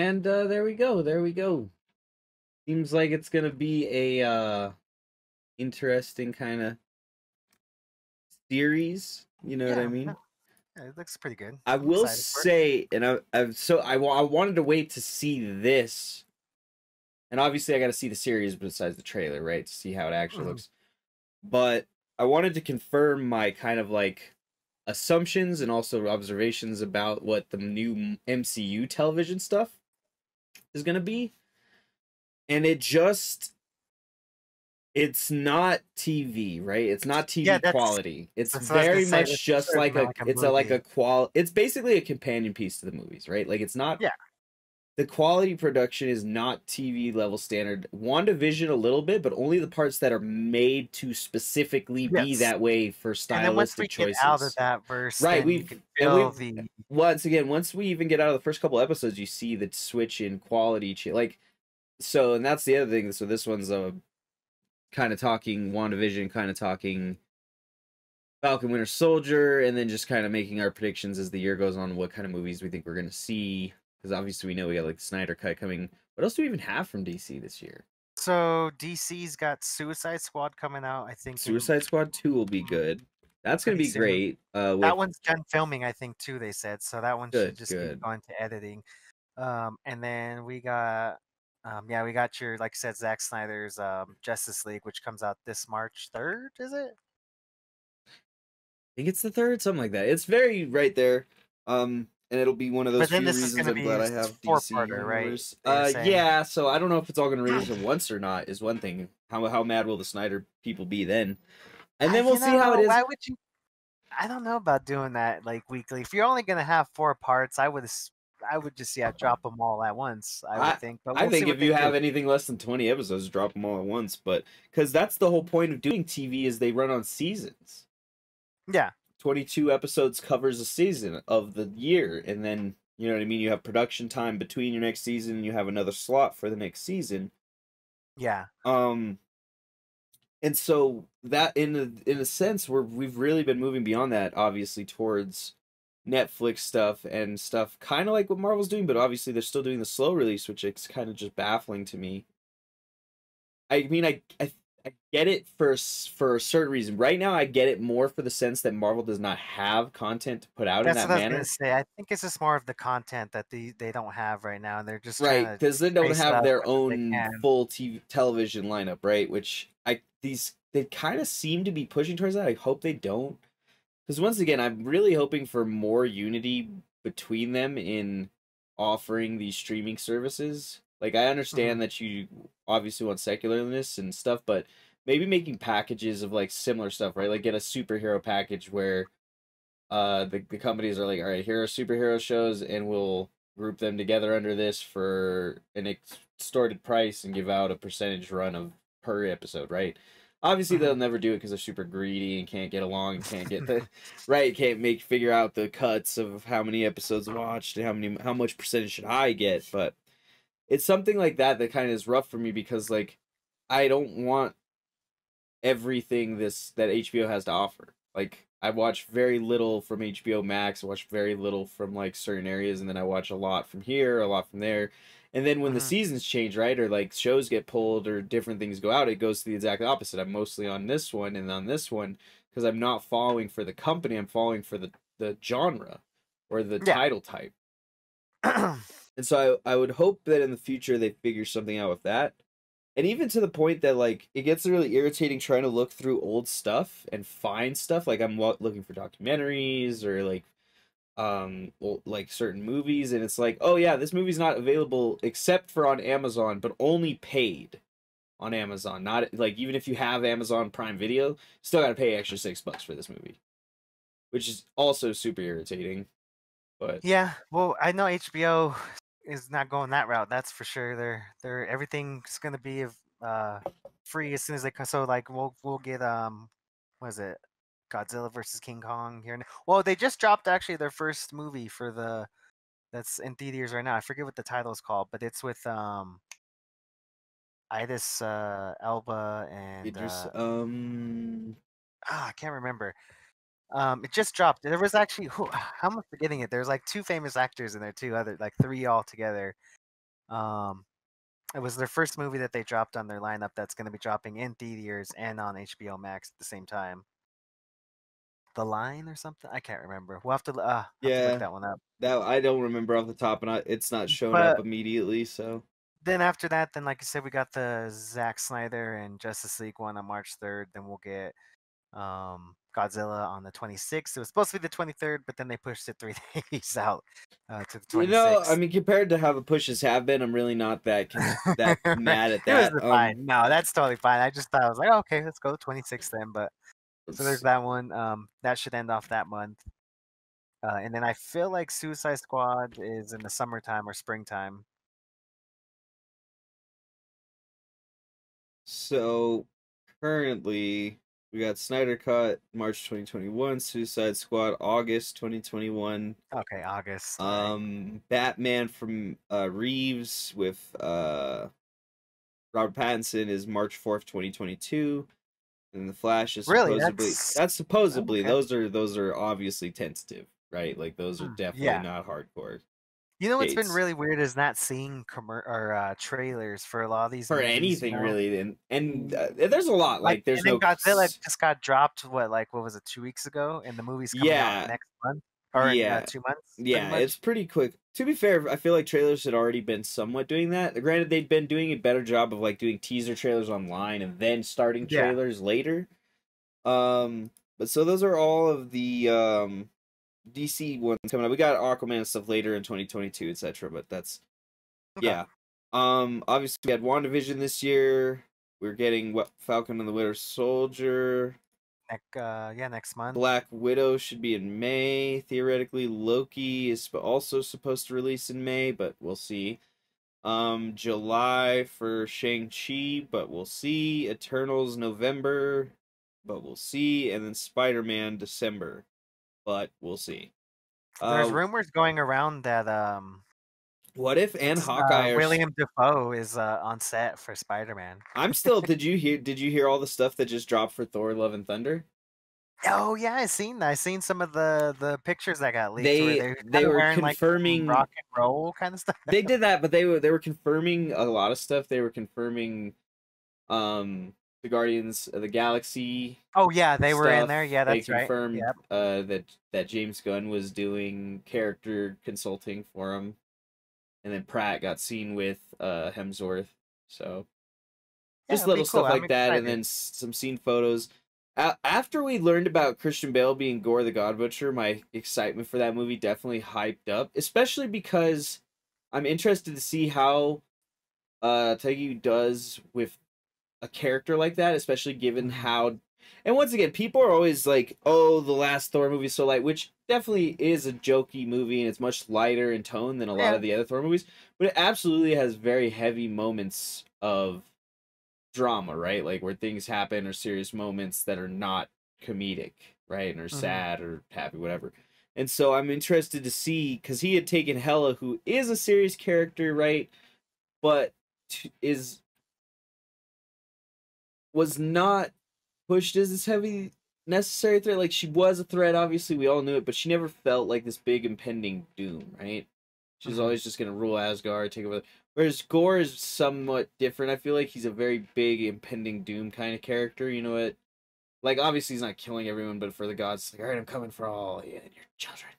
And uh, there we go. There we go. Seems like it's gonna be a uh, interesting kind of series. You know what I mean? yeah, it looks pretty good. I I'm will excited for it. say, and I, I've so I, I wanted to wait to see this, and obviously I got to see the series besides the trailer, right, to see how it actually Mhm. looks. But I wanted to confirm my kind of like assumptions and also observations about what the new MCU television stuff is gonna be, and it just. It's not TV, right? It's not TV Yeah, quality. It's that's what I was very much it's just like a, like a it's a like a qual it's basically a companion piece to the movies, right? Like it's not Yeah. The quality production is not TV level standard. WandaVision a little bit, but only the parts that are made to specifically be that way for And then once we stylistic get choices. out of that verse, Right, and we've- the Once again, once we even get out of the first couple episodes, you see the switch in quality like so and that's the other thing. So this one's uh, a kind of talking WandaVision, kind of talking Falcon Winter Soldier, and then just kind of making our predictions as the year goes on, what kind of movies we think we're gonna see. Because obviously we know we got like Snyder Cut coming. What else do we even have from DC this year? so DC's got Suicide Squad coming out. I think in- Suicide Squad Two will be good. That's gonna be soon. great. Uh, with, that one's done filming. I think too. They said so. That one Good, should just good. be going to editing. Um, and then we got, um, yeah, we got your like I said, Zack Snyder's um, Justice League, which comes out this March third. Is it? I think it's the third, something like that. It's very right there. Um, and it'll be one of those few this is reasons I'm glad I have DC four-parter, right? Uh, yeah. So I don't know if it's all going to release at once or not. Is one thing. How how mad will the Snyder people be then? And I- then we'll you see how it is. Why would you? I don't know about doing that like weekly. If you're only gonna have four parts, I would. I would just yeah drop them all at once. I would think. But I we'll see think if you have do. anything less than 20 episodes, drop them all at once. But because that's the whole point of doing TV is they run on seasons. yeah, 22 episodes covers a season of the year and then you know what i mean you have production time between your next season and you have another slot for the next season. Yeah, um and so that in a, in a sense we're we've really been moving beyond that obviously towards netflix stuff and stuff kind of like what marvel's doing but obviously they're still doing the slow release which is kind of just baffling to me. I mean i i, I get it for for a certain reason. Right now i get it more for the sense that marvel does not have content to put out that's in what that I was manner. gonna say. I think it's just more of the content that they they don't have right now, and they're just right because they don't have their as much as they own full TV television lineup right? Which i these they kind of seem to be pushing towards that. I hope they don't because once again i'm really hoping for more unity between them in offering these streaming services like i understand Mm-hmm. that you obviously want secularness and stuff but maybe making packages of like similar stuff right like get a superhero package where uh the, the companies are like all right here are superhero shows and we'll group them together under this for an extorted price and give out a percentage run of per episode right obviously Mhm. they'll never do it because they're super greedy and can't get along and can't get the right can't make figure out the cuts of how many episodes watched and how many how much percentage should i get but it's something like that that kind of is rough for me because like i don't want everything this that hbo has to offer like i watch very little from hbo max i watch very little from like certain areas and then i watch a lot from here a lot from there and then when the Mhm. seasons change right or like shows get pulled or different things go out it goes to the exact opposite i'm mostly on this one and on this one because i'm not following for the company i'm following for the the genre or the Yeah. title type and so I, I would hope that in the future they figure something out with that. And even to the point that like it gets really irritating trying to look through old stuff and find stuff. Like I'm looking for documentaries or like um like certain movies and it's like, "Oh yeah, this movie's not available except for on Amazon, but only paid on Amazon. Not like even if you have Amazon Prime Video, still got to pay extra 6 bucks for this movie." Which is also super irritating. But yeah, well, I know HBO is not going that route. That's for sure. They're they're everything's gonna be of uh free as soon as they come. So like we'll we'll get um what is it Godzilla versus King Kong here. Well, they just dropped actually their first movie for the that's in theaters right now. I forget what the title is called, but it's with um Idris uh, Elba and Idris uh, um ah, I can't remember. Um, it just dropped. There was actually who, how am I forgetting it? There's like two famous actors in there too, other like three all together. Um, it was their first movie that they dropped on their lineup that's going to be dropping in theaters and on HBO Max at the same time. The Line or something? I can't remember. We'll have to, uh, have to Yeah. look that one up. That I don't remember off the top, and I, it's not showing But- up immediately. So Then after that, then like I said, we got the Zack Snyder and Justice League one on March 3rd. Then we'll get um, Godzilla on the 26th. It was supposed to be the 23rd, but then they pushed it three days out uh, to the 26th. you know, I mean, compared to how the pushes have been, I'm really not that that mad at that. Um, fine. No, that's totally fine. I just thought I was like, oh, okay, let's go 26th then. But so there's that one. Um, that should end off that month. Uh, and then I feel like Suicide Squad is in the summertime or springtime. So currently, we got Snyder Cut March 2021, Suicide Squad August 2021, Okay, August. um, Batman from uh, Reeves with uh, Robert Pattinson is March 4th 2022, and the Flash is Really? supposedly That's- that's, supposedly okay. those are those are obviously tentative, right? Like those are Hmm, definitely yeah. not hardcore. You know what's been really weird is not seeing commer- or uh, trailers for a lot of these for movies, you anything know? really and and uh, there's a lot like, there's and then no Godzilla s- just got dropped. What like what was it two weeks ago? And the movie's coming Yeah. out next month or in, Yeah. uh, two months. yeah it's pretty quick to be fair i feel like trailers had already been somewhat doing that granted they'd been doing a better job of like doing teaser trailers online and then starting Yeah. trailers later um but so those are all of the um dc ones coming up we got aquaman and stuff later in 2022 etc but that's Okay. yeah um obviously we had wandavision this year we're getting what falcon and the winter soldier Next, uh, yeah, next month. Black Widow should be in May. Theoretically, Loki is also supposed to release in May, but we'll see. Um, July for Shang Chi, but we'll see. Eternals November, but we'll see. And then Spider Man December, but we'll see. There's Uh, rumors going around that um, what if and uh, Hawkeye are? William Dafoe is uh, on set for Spider Man. I'm still. Did you hear? Did you hear all the stuff that just dropped for Thor: Love and Thunder? Oh yeah, I seen. I seen some of the the pictures that got leaked. They- where they're they were wearing, like, confirming- rock and roll kind of stuff. they did that, but they were they were confirming a lot of stuff. They were confirming um the Guardians of the Galaxy. Oh yeah, they were in there. Yeah, that's they right. confirmed Yep. uh that that James Gunn was doing character consulting for him. And then Pratt got seen with uh Hemsworth. So Yeah, just little stuff cool. I'm like that and then some scene photos. A- after we learned about Christian Bale being Gorr the God Butcher, my excitement for that movie definitely hyped up, especially because I'm interested to see how uh Taika does with a character like that, especially given Mhm. how and once again, people are always like, "Oh, the last Thor movie is so light," which definitely is a jokey movie and it's much lighter in tone than a lot Yeah. of the other Thor movies, but it absolutely has very heavy moments of drama, right? Like where things happen or serious moments that are not comedic, right? And are Mhm. sad or happy, whatever. And so I'm interested to see because he had taken Hela, who is a serious character, right? But t- is was not pushed as this heavy necessary threat. Like she was a threat, obviously we all knew it, but she never felt like this big impending doom, right? She's Mhm. always just gonna rule Asgard, take over. Whereas Gorr is somewhat different. I feel like he's a very big impending doom kind of character. You know what? Like obviously he's not killing everyone, but for the gods, like all right, I'm coming for all you and your children.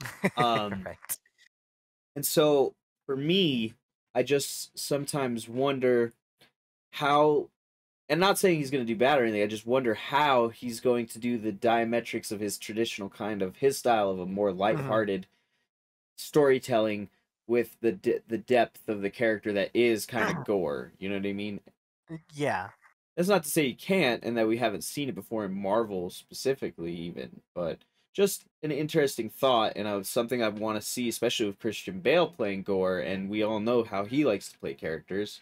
Um, right. And so for me, I just sometimes wonder how and not saying he's going to do bad or anything. I just wonder how he's going to do the diametrics of his traditional kind of his style of a more uh-huh. lighthearted storytelling with the de- the depth of the character that is kind of uh-huh. Gorr. You know what I mean? Yeah. That's not to say he can't, and that we haven't seen it before in Marvel specifically, even. But just an interesting thought, and of something I want to see, especially with Christian Bale playing Gorr, and we all know how he likes to play characters.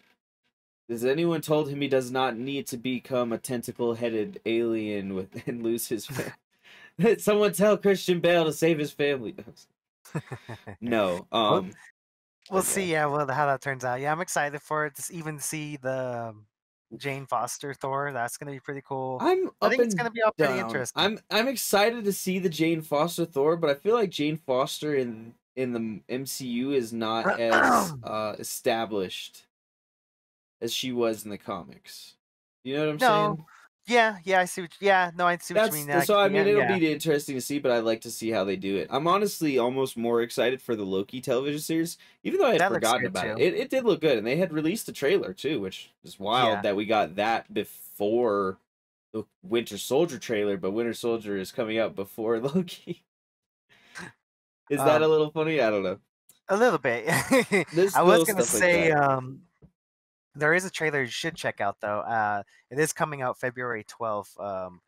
Has anyone told him he does not need to become a tentacle-headed alien with and lose his? Fa- Someone tell Christian Bale to save his family. No, um, We'll But see. Yeah, well, how that turns out. Yeah, I'm excited for it. To even see the um, Jane Foster Thor. That's gonna be pretty cool. I'm. I think it's gonna be all pretty down. interesting. I'm I'm excited to see the Jane Foster Thor, but I feel like Jane Foster in in the MCU is not as uh, established as she was in the comics. You know what I'm No, saying? Yeah, yeah, I see what. Yeah, no, I see what That's you mean. now. so. I mean, yeah, it'll yeah. be interesting to see, but I'd like to see how they do it. I'm honestly almost more excited for the Loki television series, even though I had That forgotten about too. it. it. It did look good, and they had released a trailer too, which is wild Yeah. that we got that before the Winter Soldier trailer. But Winter Soldier is coming out before Loki. Is that a Um, little funny? I don't know. a little bit. I was gonna stuff like say, um, there is a trailer you should check out though. Uh, it is coming out February twelfth. Um,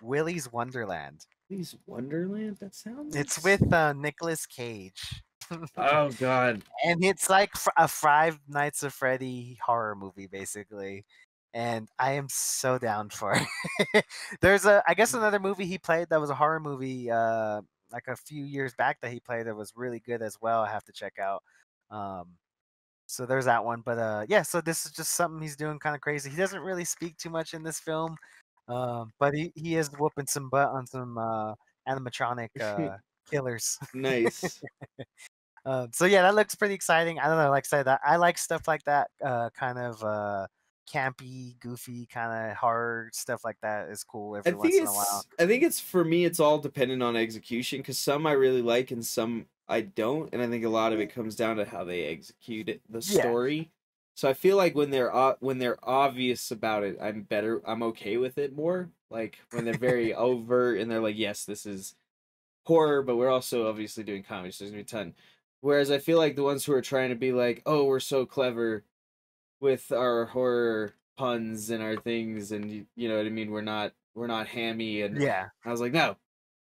Willy's Wonderland. Please, Wonderland. That sounds. It's with uh, Nicolas Cage, Oh God. and it's like a Five Nights of Freddy horror movie, basically. And I am so down for it. There's a, I guess, another movie he played that was a horror movie, uh, like a few years back that he played that was really good as well. I have to check out. Um, so there's that one. But uh, yeah, so this is just something he's doing kind of crazy. He doesn't really speak too much in this film, um, but he, he is whooping some butt on some uh, animatronic uh, killers. Nice. Um, so yeah, that looks pretty exciting. I don't know, like I said, that I like stuff like that, uh, kind of uh, campy, goofy, kind of hard stuff like that is cool I every think once in a it's. while. I think it's for me. It's all dependent on execution because some I really like and some I don't, and I think a lot of it mm-hmm. comes down to how they execute it, the Yeah. story. So I feel like when they're o- when they're obvious about it, I'm better. I'm okay with it more. Like when they're very overt and they're like, "Yes, this is horror," but we're also obviously doing comedy, so there's gonna be a ton. Whereas I feel like the ones who are trying to be like, "Oh, we're so clever," with our horror puns and our things, and you, you know what I mean. We're not we're not hammy, and Yeah, I was like, no,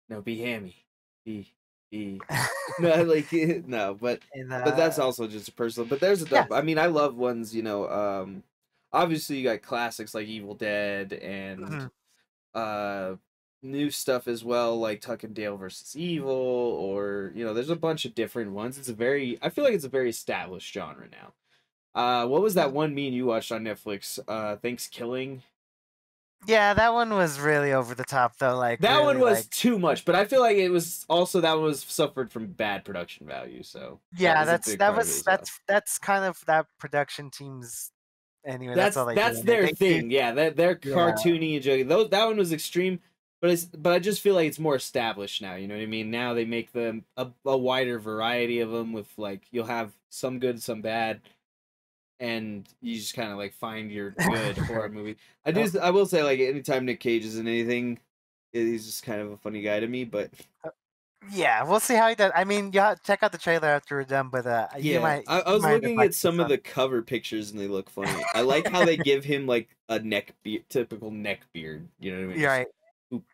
no, be hammy, be no, like no, but and, but that's uh, also just a personal. But there's a yeah. I mean, I love ones. You know, um, obviously you got classics like Evil Dead and Mhm. uh new stuff as well, like Tucker and Dale versus Evil, or you know, there's a bunch of different ones. It's a very, I feel like it's a very established genre now. Uh, what was that one me and you watched on Netflix? Uh, Thanksgiving. Yeah, that one was really over the top though. Like That one was like- too much, but I feel like it was also that one was suffered from bad production value. So yeah, a that's that part of it was as well. that's that's kind of that production team's. Anyway, that's that's, they that's, their They thing. Yeah, they're, they're Yeah. cartoony and joking. Those that one was extreme, but it's but I just feel like it's more established now. You know what I mean? Now they make them a, a wider variety of them with like you'll have some good, some bad, and you just kind of like find your good horror movie. I do. I will say like anytime Nick Cage is in anything, he's just kind of a funny guy to me. But Yeah, we'll see how he does. I mean, yeah, check out the trailer after we're done. But uh, you yeah, might, I, I was looking at some of the cover pictures and they look funny. I like how they give him like a neck beard, typical neck beard. You know what I mean? You're right.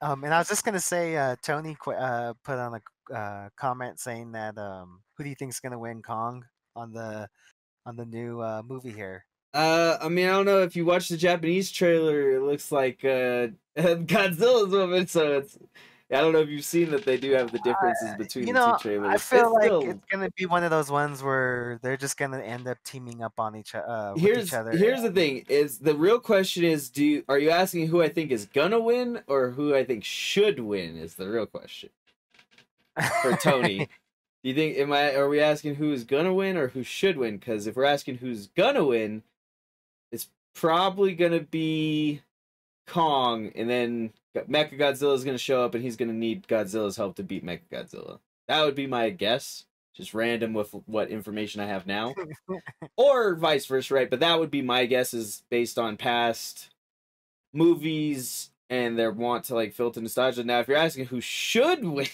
Um, and I was just gonna say, uh, Tony qu- uh, put on a uh, comment saying that um, who do you think's gonna win Kong on the on the new uh, movie here? Uh, I mean, I don't know if you watch the Japanese trailer. It looks like uh, Godzilla's woman. So it's. I don't know if you've seen that they do have the differences between Uh, You the know, two trailers. I feel It's like still- it's gonna be one of those ones where they're just gonna end up teaming up on each, uh, with here's each other. here's the thing: is the real question is do you, are you asking who I think is gonna win or who I think should win? Is the real question for Tony. Do you think am I are we asking who's gonna win or who should win? Because if we're asking who's gonna win, it's probably gonna be Kong, and then Mecha Godzilla is gonna show up, and he's gonna need Godzilla's help to beat Mecha Godzilla. That would be my guess, just random with what information I have now, or vice versa, right? But that would be my guess, is based on past movies and their want to like filter nostalgia. Now, if you're asking who should win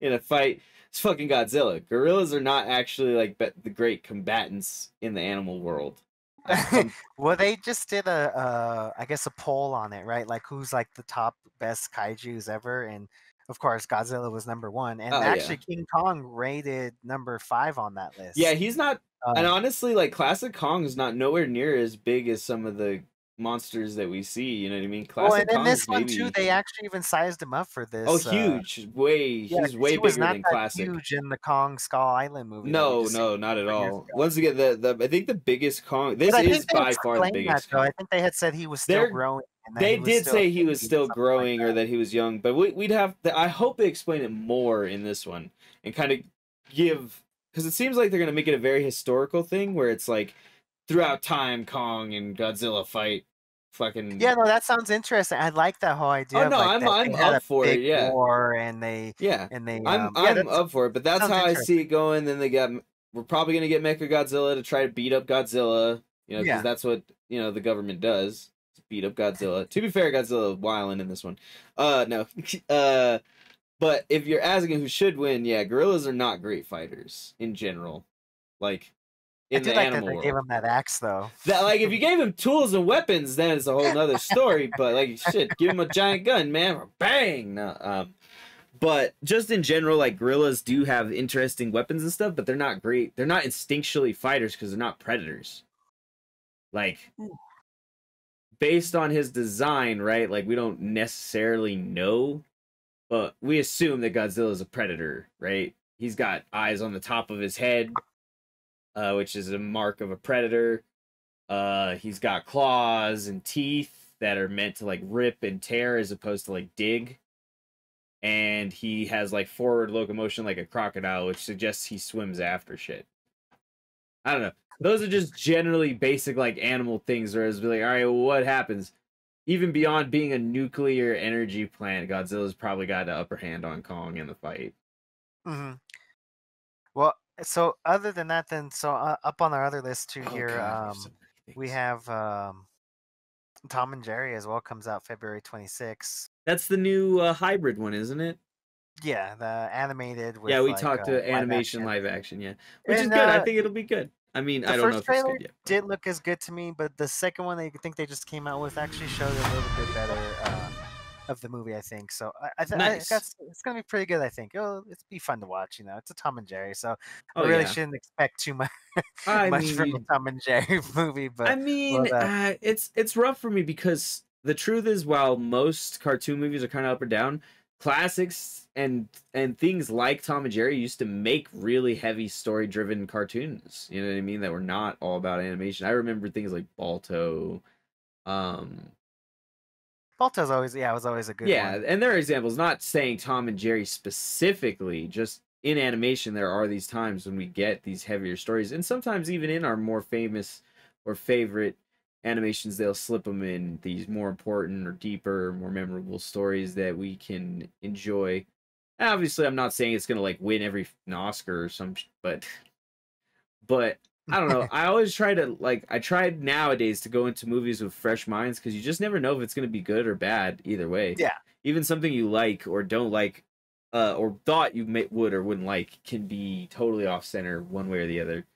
in a fight, it's fucking Godzilla. Gorillas are not actually like the great combatants in the animal world. Um, well, they just did a, uh, I guess, a poll on it, right? Like who's like the top best kaiju's ever, and of course, Godzilla was number one, and Oh, yeah. actually, King Kong rated number five on that list. yeah, he's not. Um, and honestly, like classic Kong is not nowhere near as big as some of the monsters that we see. You know what I mean? Classic well, and in this is one too, they actually even sized him up for this. oh, uh, huge! way yeah, he's way he bigger not than classic. Huge in the Kong Skull Island movie. No, no, not at a couple years all. Once again, the, the I think the biggest Kong. This is by far the biggest. That. I think they had said he was still They're- growing. They did say he was still something like growing or that. he was young, but we, we'd have. To, I hope they explain it more in this one and kind of give because it seems like they're gonna make it a very historical thing where it's like throughout time, Kong and Godzilla fight. Fucking Yeah, no, that sounds interesting. I like that whole idea. Oh, no, like, I'm- I'm up for it, yeah. War and they yeah. and they. I'm um, yeah, I'm up for it, but that's how I see it going. Then they got we're probably gonna get Mecha Godzilla to try to beat up Godzilla, you know, because Yeah. that's what you know the government does. Beat up Godzilla. to be fair, Godzilla wilding in this one. Uh no. uh but if you're asking who should win, yeah, gorillas are not great fighters in general. Like in the like that they world. gave him that axe though. That like if you gave him tools and weapons, then it's a whole nother story. but like shit, give him a giant gun, man. Bang. No, um, but just in general, like gorillas do have interesting weapons and stuff, but they're not great. They're not instinctually fighters because they're not predators. Like based on his design, right? Like we don't necessarily know, but we assume that Godzilla is a predator, right? He's got eyes on the top of his head, uh, which is a mark of a predator. Uh, he's got claws and teeth that are meant to like rip and tear as opposed to like dig. And he has like forward locomotion like a crocodile, which suggests he swims after shit. I don't know. Those are just generally basic like animal things where it's like, all right, well, what happens? Even beyond being a nuclear energy plant, Godzilla's probably got the upper hand on Kong in the fight. hmm Well, so other than that, then so uh, up on our other list too Oh, here, God, um, so we have um, Tom and Jerry as well. Comes out February 26th. That's the new uh, hybrid one, isn't it? Yeah, the animated. With yeah, we like, talked uh, to live animation, action. live action, yeah, which is And, good. I uh, think it'll be good. I mean, I don't know first if it's trailer good yet. did look as good to me, but the second one they think they just came out with actually showed a little bit better uh, of the movie. I think so. I, I, th- Nice. I that's it's gonna be pretty good. I think it'll it's be fun to watch. You know, it's a Tom and Jerry, so Oh I really yeah. shouldn't expect too much much from a mean, Tom and Jerry movie. But I mean, uh, uh, it's it's rough for me because the truth is, while most cartoon movies are kind of up or down, classics and and things like Tom and Jerry used to make really heavy story driven cartoons. You know what I mean? That were not all about animation. I remember things like Balto. Um, Balto's always yeah, was always a good yeah, one. and there are examples. Not saying Tom and Jerry specifically, just in animation, there are these times when we get these heavier stories, and sometimes even in our more famous or favorite animations, they'll slip them in these more important or deeper, more memorable stories that we can enjoy. And obviously, I'm not saying it's gonna like win every Oscar or some, but but I don't know. I always try to like I tried nowadays to go into movies with fresh minds because you just never know if it's gonna be good or bad either way. Yeah. Even something you like or don't like, uh, or thought you may, would or wouldn't like can be totally off center one way or the other.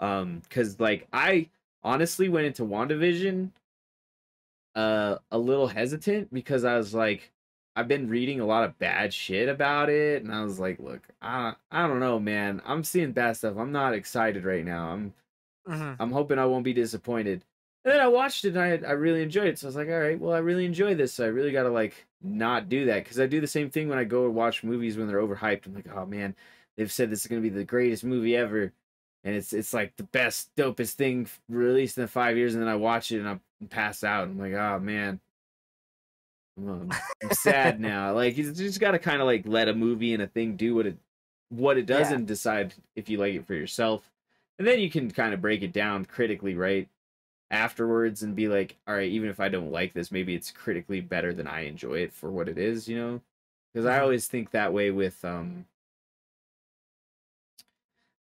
Um, because like I honestly went into WandaVision uh a little hesitant because I was like I've been reading a lot of bad shit about it and I was like, look, I I don't know, man. I'm seeing bad stuff. I'm not excited right now. I'm Mhm. I'm hoping I won't be disappointed. And then I watched it and I I really enjoyed it. So I was like, all right, well, I really enjoy this. So I really got to like not do that because I do the same thing when I go and watch movies when they're overhyped. I'm like, oh man, they've said this is gonna be the greatest movie ever, and it's it's like the best, dopest thing released in five years. And then I watch it and I pass out. I'm like, oh man. I'm, sad now. Like you just got to kind of like let a movie and a thing do what it what it does Yeah. and decide if you like it for yourself. And then you can kind of break it down critically, right? Afterwards and be like, all right, even if I don't like this, maybe it's critically better than I enjoy it for what it is, you know? Because I Mhm. always think that way with um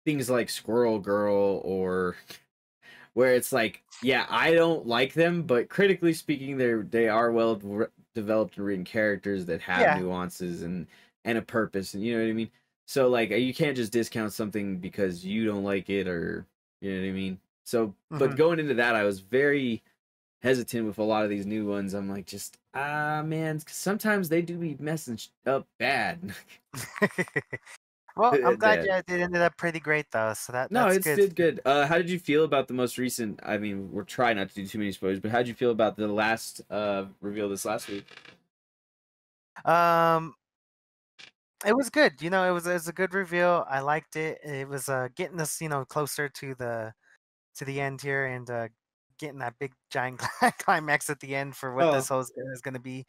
things like Squirrel Girl or where it's like, yeah, I don't like them, but critically speaking, they're they are well developed and written characters that have Yeah. nuances and and a purpose, and you know what I mean. So like, you can't just discount something because you don't like it, or you know what I mean. So, but Mhm. going into that, I was very hesitant with a lot of these new ones. I'm like, just ah man, 'cause sometimes they do be messing up bad. well, I'm glad yeah, it ended up pretty great though. So that No, it's did good. Uh, how did you feel about the most recent? I mean, we're trying not to do too many spoilers, but how did you feel about the last uh reveal this last week? Um, it was good. You know, it was it was a good reveal. I liked it. It was uh getting us you know closer to the to the end here and uh getting that big giant climax at the end for what Oh. this whole is going to be.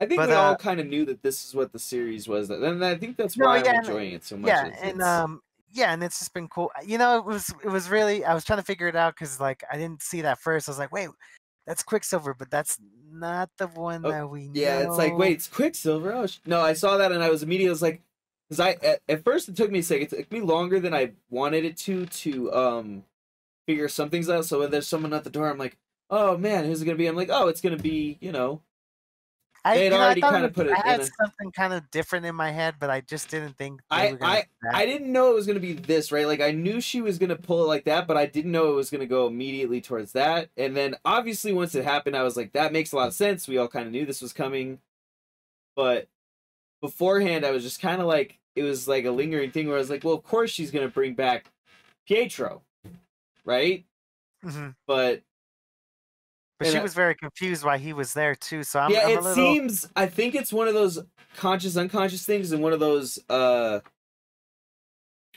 I think But, we all uh, kind of knew that this is what the series was, and I think that's No, why yeah, I'm enjoying it so much. yeah, and it's- um yeah, and it's just been cool. You know, it was it was really I was trying to figure it out because like I didn't see that first. I was like, wait, that's Quicksilver, but that's not the one Oh, that we Yeah, it's like wait, it's Quicksilver. Oh, sh-. no, I saw that and I was immediately I was like, because I at, at first it took me a second. It took me longer than I wanted it to to um figure some things out. So when there's someone at the door, I'm like, oh man, who's it gonna be? I'm like, oh, it's gonna be you know. I, they had you know, already thought kinda put it I had a- something kind of different in my head, but I just didn't think. I that. I didn't know it was gonna be this right. Like I knew she was gonna pull it like that, but I didn't know it was gonna go immediately towards that. And then obviously once it happened, I was like, that makes a lot of sense. We all kind of knew this was coming, but beforehand, I was just kind of like, it was like a lingering thing where I was like, well, of course she's gonna bring back Pietro, right? Mhm. But But and she I- was very confused why he was there too. So I'm, yeah, I'm it little. seems. I think it's one of those conscious, unconscious things, and one of those. uh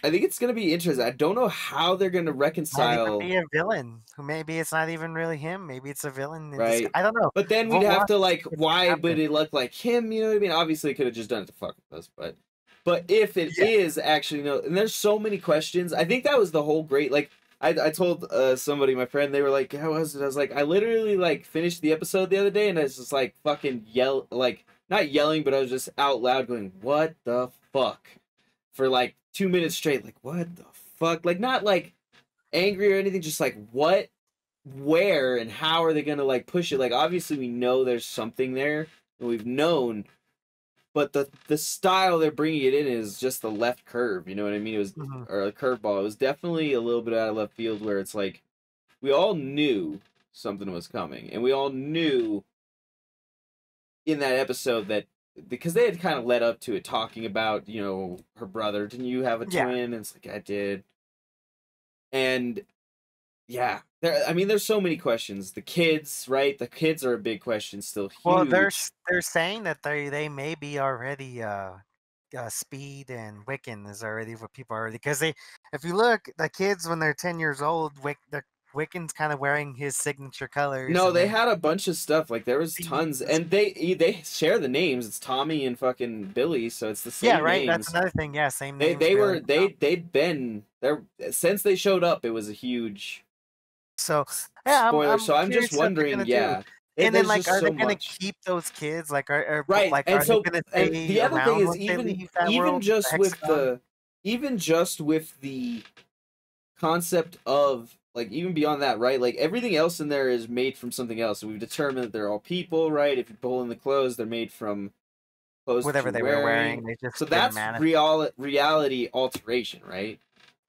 I think it's gonna be interesting. I don't know how they're gonna reconcile. be a villain who maybe it's not even really him. Maybe it's a villain. Right. I don't know. But then We'll we'd have to like, why happen. would it look like him? You know what I mean? Obviously, it could have just done it to fuck with us, but but if it is Yeah. actually no, and there's so many questions. I think that was the whole great. Like, I I told uh, somebody, my friend, they were like, "How was it?" I was like, I literally like finished the episode the other day, and I was just like fucking yell, like not yelling, but I was just out loud going, "What the fuck?" for like two minutes straight. Like, what the fuck? Like, not like angry or anything, just like what where and how are they to like push it like obviously we know there's something there and we've known but the the style they're bringing it in is just the left curve you know what i mean it was Mhm. or a curveball it was definitely a little bit out of left field where it's like we all knew something was coming and we all knew in that episode that because they had kind of led up to it talking about you know her brother didn't you have a Yeah. twin and it's like i did and yeah there i mean there's so many questions the kids right the kids are a big question still huge. Well, they're they're saying that they they may be already uh, uh speed and Wiccan is already what people are already because they if you look the kids when they're ten years old Wick the Wiccan's kind of wearing his signature colors. no and they had a bunch of stuff like there was tons and they they share the names it's tommy and fucking billy so it's the same yeah right names. that's another thing yeah same they they were really. they they'd been there since they showed up it was a huge so yeah I'm, spoiler I'm so i'm just wondering yeah There- and then like are they gonna much. keep those kids? Like are, are right like and are so and the other thing is even even just the with the even just with the concept of like even beyond that right like everything else in there is made from something else. And we've determined that they're all people right? If you pull in the clothes they're made from clothes whatever they were wearing they just so that's real reality alteration right?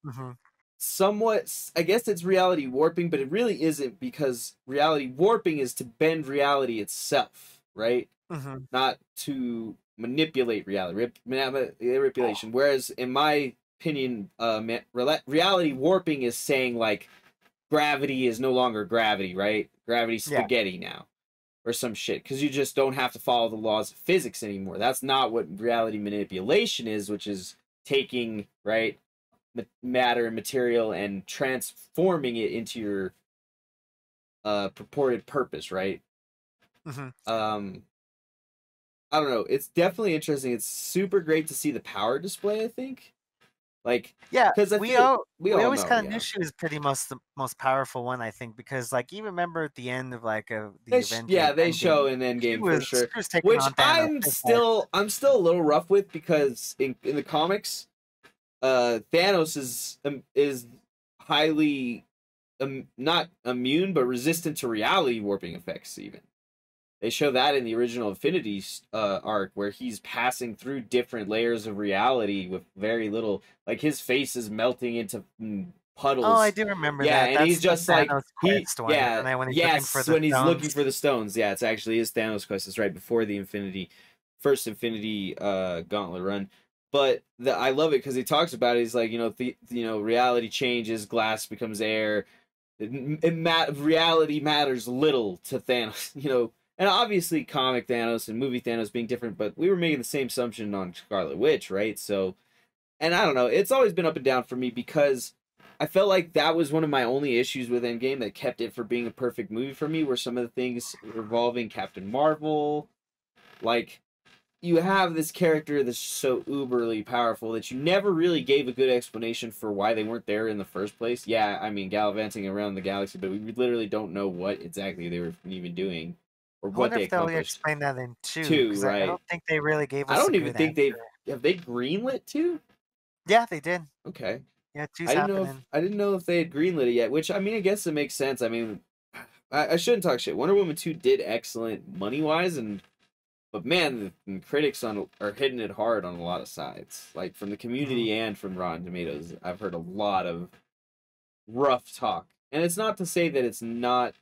Mhm. Somewhat i guess it's reality warping but it really isn't because reality warping is to bend reality itself right? Mhm. not to manipulate reality rip, manip- manipulation. Whereas in my opinion uh reality warping is saying like gravity is no longer gravity right? Gravity's Yeah. spaghetti now or some shit because you just don't have to follow the laws of physics anymore. That's not what reality manipulation is which is taking right matter and material and transforming it into your uh purported purpose right? Mhm. um i don't know. It's definitely interesting. It's super great to see the power display i think. Like yeah because we all we we, all always know, kind of yeah. knew she was pretty most the most powerful one, I think, because like even remember at the end of like a the they sh- event, yeah they show in endgame for sure. she was taking which i'm still i'm still a little rough with because in, in the comics uh thanos is um, is highly um, not immune but resistant to reality warping effects even they show that in the original infinity uh, arc where he's passing through different layers of reality with very little like his face is melting into mm, puddles Oh, I do remember Yeah, that. and That's he's just like he, one, yeah, and then when he's yes, looking for the when he's looking for the stones. Yeah, it's actually his Thanos quest. It's right before the Infinity, first Infinity uh Gauntlet run. But the, I love it because he talks about it. He's like, you know, the, you know, reality changes, glass becomes air. It, it ma- reality matters little to Thanos, you know. And obviously, comic Thanos and movie Thanos being different, but we were making the same assumption on Scarlet Witch, right? So, and I don't know, it's always been up and down for me because I felt like that was one of my only issues with Endgame that kept it for being a perfect movie for me. Were some of the things revolving Captain Marvel, like you have this character that's so uberly powerful that you never really gave a good explanation for why they weren't there in the first place. Yeah, I mean gallivanting around the galaxy, but we literally don't know what exactly they were even doing or what they if accomplished. explain that in two. Two, 'cause I- don't think they really gave us. I don't even think they've they greenlit two. Yeah, they did. Okay. Yeah, two's I didn't happening. know if I didn't know if they had greenlit it yet, which I mean I guess it makes sense. I mean I, I shouldn't talk shit. Wonder Woman 2 did excellent money wise and but man, the, the critics on are hitting it hard on a lot of sides. Like from the community Mm-hmm. and from Rotten Tomatoes. I've heard a lot of rough talk. And it's not to say that it's not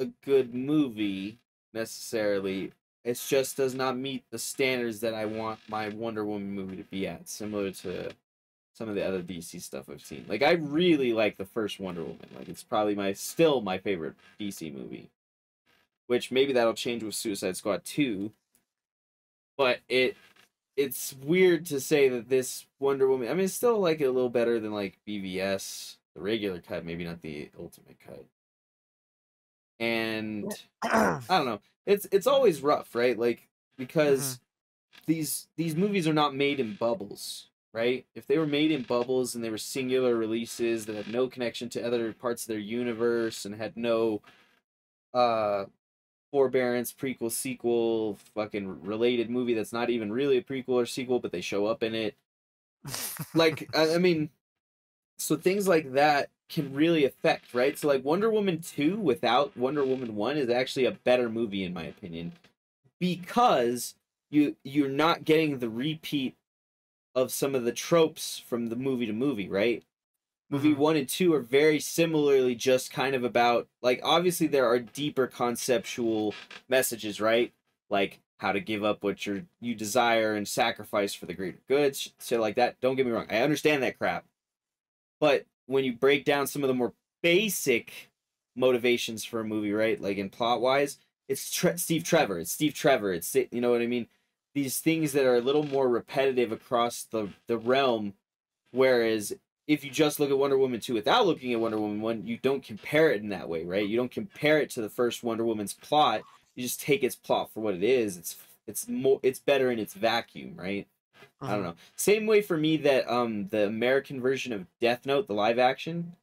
a good movie necessarily. It just does not meet the standards that I want my Wonder Woman movie to be at, similar to some of the other DC stuff I've seen. Like I really like the first Wonder Woman. Like it's probably my still my favorite DC movie. Which maybe that'll change with Suicide Squad 2. But it it's weird to say that this Wonder Woman I mean it's still like a little better than like BVS, the regular cut, maybe not the ultimate cut. And I don't know. It's it's always rough, right? Like because these these movies are not made in bubbles, right? If they were made in bubbles and they were singular releases that had no connection to other parts of their universe and had no uh forbearance, prequel, sequel, fucking related movie that's not even really a prequel or sequel, but they show up in it. Like I, I mean so things like that can really affect, right? So like Wonder Woman 2 without Wonder Woman 1 is actually a better movie in my opinion because you you're not getting the repeat of some of the tropes from the movie to movie, right? Movie Mhm. 1 and 2 are very similarly just kind of about like obviously there are deeper conceptual messages, right? Like how to give up what you you desire and sacrifice for the greater good, shit like that. Don't get me wrong. I understand that crap. But when you break down some of the more basic motivations for a movie, right? Like in plot wise, it's Tre- Steve Trevor. It's Steve Trevor. It's you know what I mean. These things that are a little more repetitive across the the realm, whereas if you just look at Wonder Woman two without looking at Wonder Woman one, you don't compare it in that way, right? You don't compare it to the first Wonder Woman's plot. You just take its plot for what it is. It's it's more it's better in its vacuum, right? I don't Mhm. know. Same way for me that um the American version of Death Note, the live action,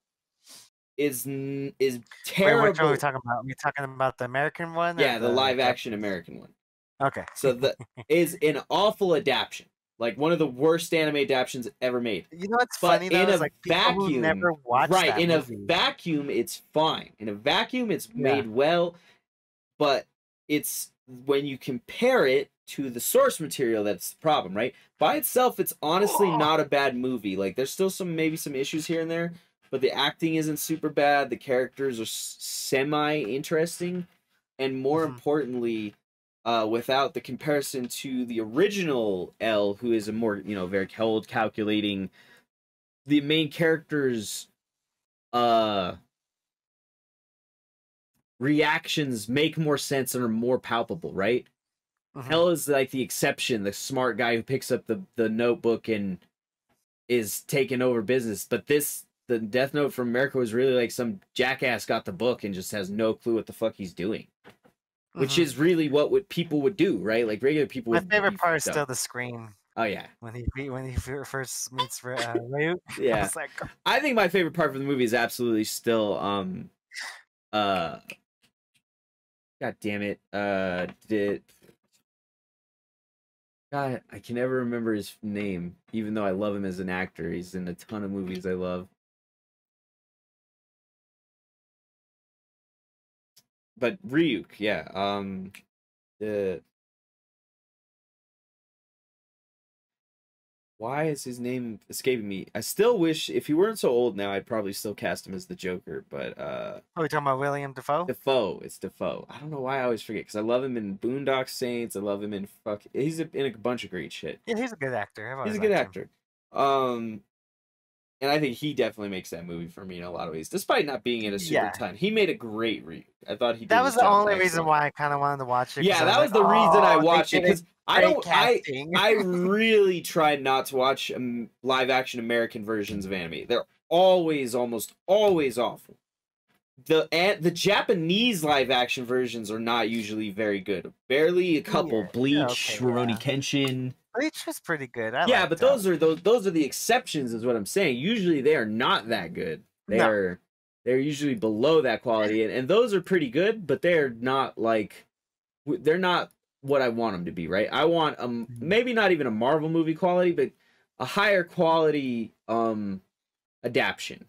is is Wait, terrible. which one are we talking about? we talking about the American one? yeah, the live action American one. Okay. So the is an awful adaptation, like one of the worst anime adaptations ever made. You know what's But funny though? in a like vacuum, never watched right? In movie. a vacuum, it's fine. In a vacuum, it's Yeah. made well, but it's when you compare it to the source material that's the problem, right? By itself, it's honestly not a bad movie. Like there's still some maybe some issues here and there, but the acting isn't super bad. The characters are semi interesting, and more Mhm. importantly, uh, without the comparison to the original L, who is a more you know very cold, calculating. The main characters, uh, reactions make more sense and are more palpable, right? Mhm. L is like the exception, the smart guy who picks up the the notebook and is taking over business. But this, the Death Note from America, was really like some jackass got the book and just has no clue what the fuck he's doing, which Mhm. is really what would people would do, right? Like regular people. Would do. My favorite part is still the scream Oh yeah, when he when he first meets uh, Ryuk. I yeah. was like, I think my favorite part from the movie is absolutely still um uh God damn it. Uh did God, I can never remember his name, even though I love him as an actor. He's in a ton of movies I love. But Ryuk, yeah. Um the Why is his name escaping me? I still wish if he weren't so old now, I'd probably still cast him as the Joker. But uh, "Oh, we talking about William Dafoe?" Dafoe, it's Dafoe. I don't know why I always forget because I love him in Boondock Saints. I love him in fuck. He's in a bunch of great shit. Yeah, he's a good actor. He's a good liked him. actor. Um, and I think he definitely makes that movie for me in a lot of ways, despite not being in a super Yeah. ton. He made a great Ryuk. I thought he. Did That was the only reason why I kind of wanted to watch it. Yeah, that was like, the reason I "Oh, watched it because I don't. I. I really tried not to watch um, live action American versions of anime. They're always, almost always awful. the and the Japanese live action versions are not usually very good. Barely a couple. Yeah, Bleach, okay, Rurouni yeah. Kenshin. Bleach was pretty good. I yeah, but that. those are those those are the exceptions, is what I'm saying. Usually they are not that good. No. They're they're usually below that quality, and, and those are pretty good, but they're not like they're not what I want them to be. Right? I want um maybe not even a Marvel movie quality, but a higher quality um adaptation.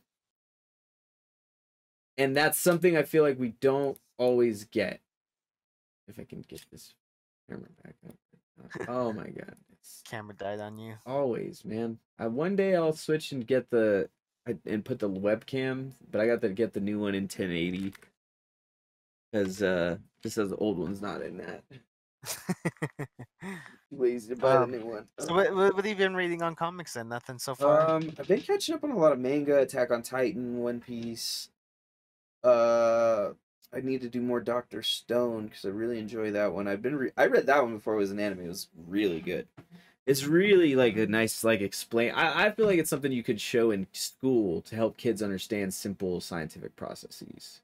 And that's something I feel like we don't always get. If I can get this camera back up. Oh my god. Camera died on you. always, man. I, one day I'll switch and get the and put the webcam, but I got to get the new one in 1080 because uh just as the old one's not in that. Lazy to buy Um, the new one. so what, what what have you been reading on comics then? Nothing so far. Um, I've been catching up on a lot of manga, Attack on Titan, One Piece. Uh, I need to do more Doctor Stone because I really enjoy that one. I've been re- I read that one before it was an anime. It was really good. It's really like a nice like explain. I I feel like it's something you could show in school to help kids understand simple scientific processes.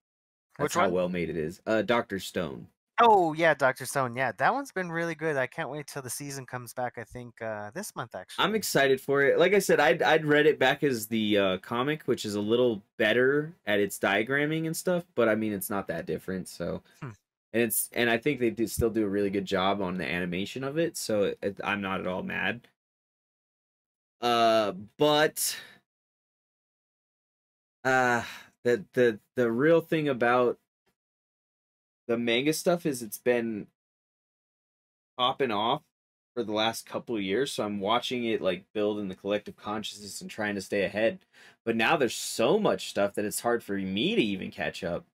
That's Which how one? well made it is. Uh, Doctor Stone. Oh yeah, Doctor Stone. Yeah, that one's been really good. I can't wait till the season comes back. I think uh, this month actually. I'm excited for it. Like I said, I'd I'd read it back as the uh, comic, which is a little better at its diagramming and stuff. But I mean, it's not that different. So, Hmm. and it's and I think they do still do a really good job on the animation of it. So it, it- I'm not at all mad. Uh, but uh the the the real thing about the manga stuff is it's been popping off for the last couple of years so i'm watching it like build in the collective consciousness and trying to stay ahead. But now there's so much stuff that it's hard for me to even catch up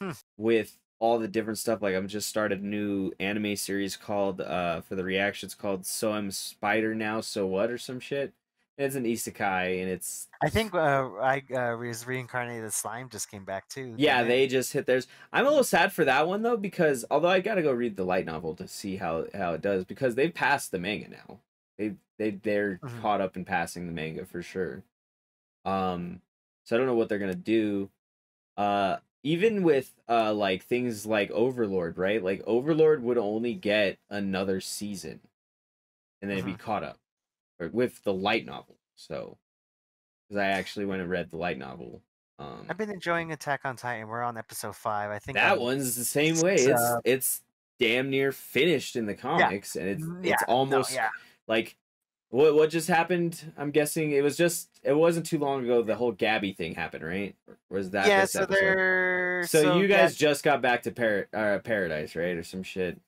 Hmm. with all the different stuff. Like i'm just started a new anime series called uh for the reactions called so i'm a spider now so what or some shit it's an isekai and it's I think uh, I uh, was reincarnated slime just came back too. yeah, it? they just hit theirs. I'm a little sad for that one though because although I gotta go read the light novel to see how how it does because they've passed the manga now. They they they're Mhm. caught up in passing the manga for sure. Um, so I don't know what they're gonna do. Uh, even with uh like things like Overlord, right? Like Overlord would only get another season, and then it'd be caught up, or with the light novel. So, because I actually went and read the light novel. Um, I've been enjoying Attack on Titan. We're on episode five. I think that I'm- one's the same way. It's uh, it's damn near finished in the comics, and it's Mm, yeah, it's no, almost yeah. like what what just happened. I'm guessing it was just it wasn't too long ago the whole Gabby thing happened, right? Or was that yeah. So episode? they're So, you yeah, guys just got back to par- uh, paradise, right, or some shit?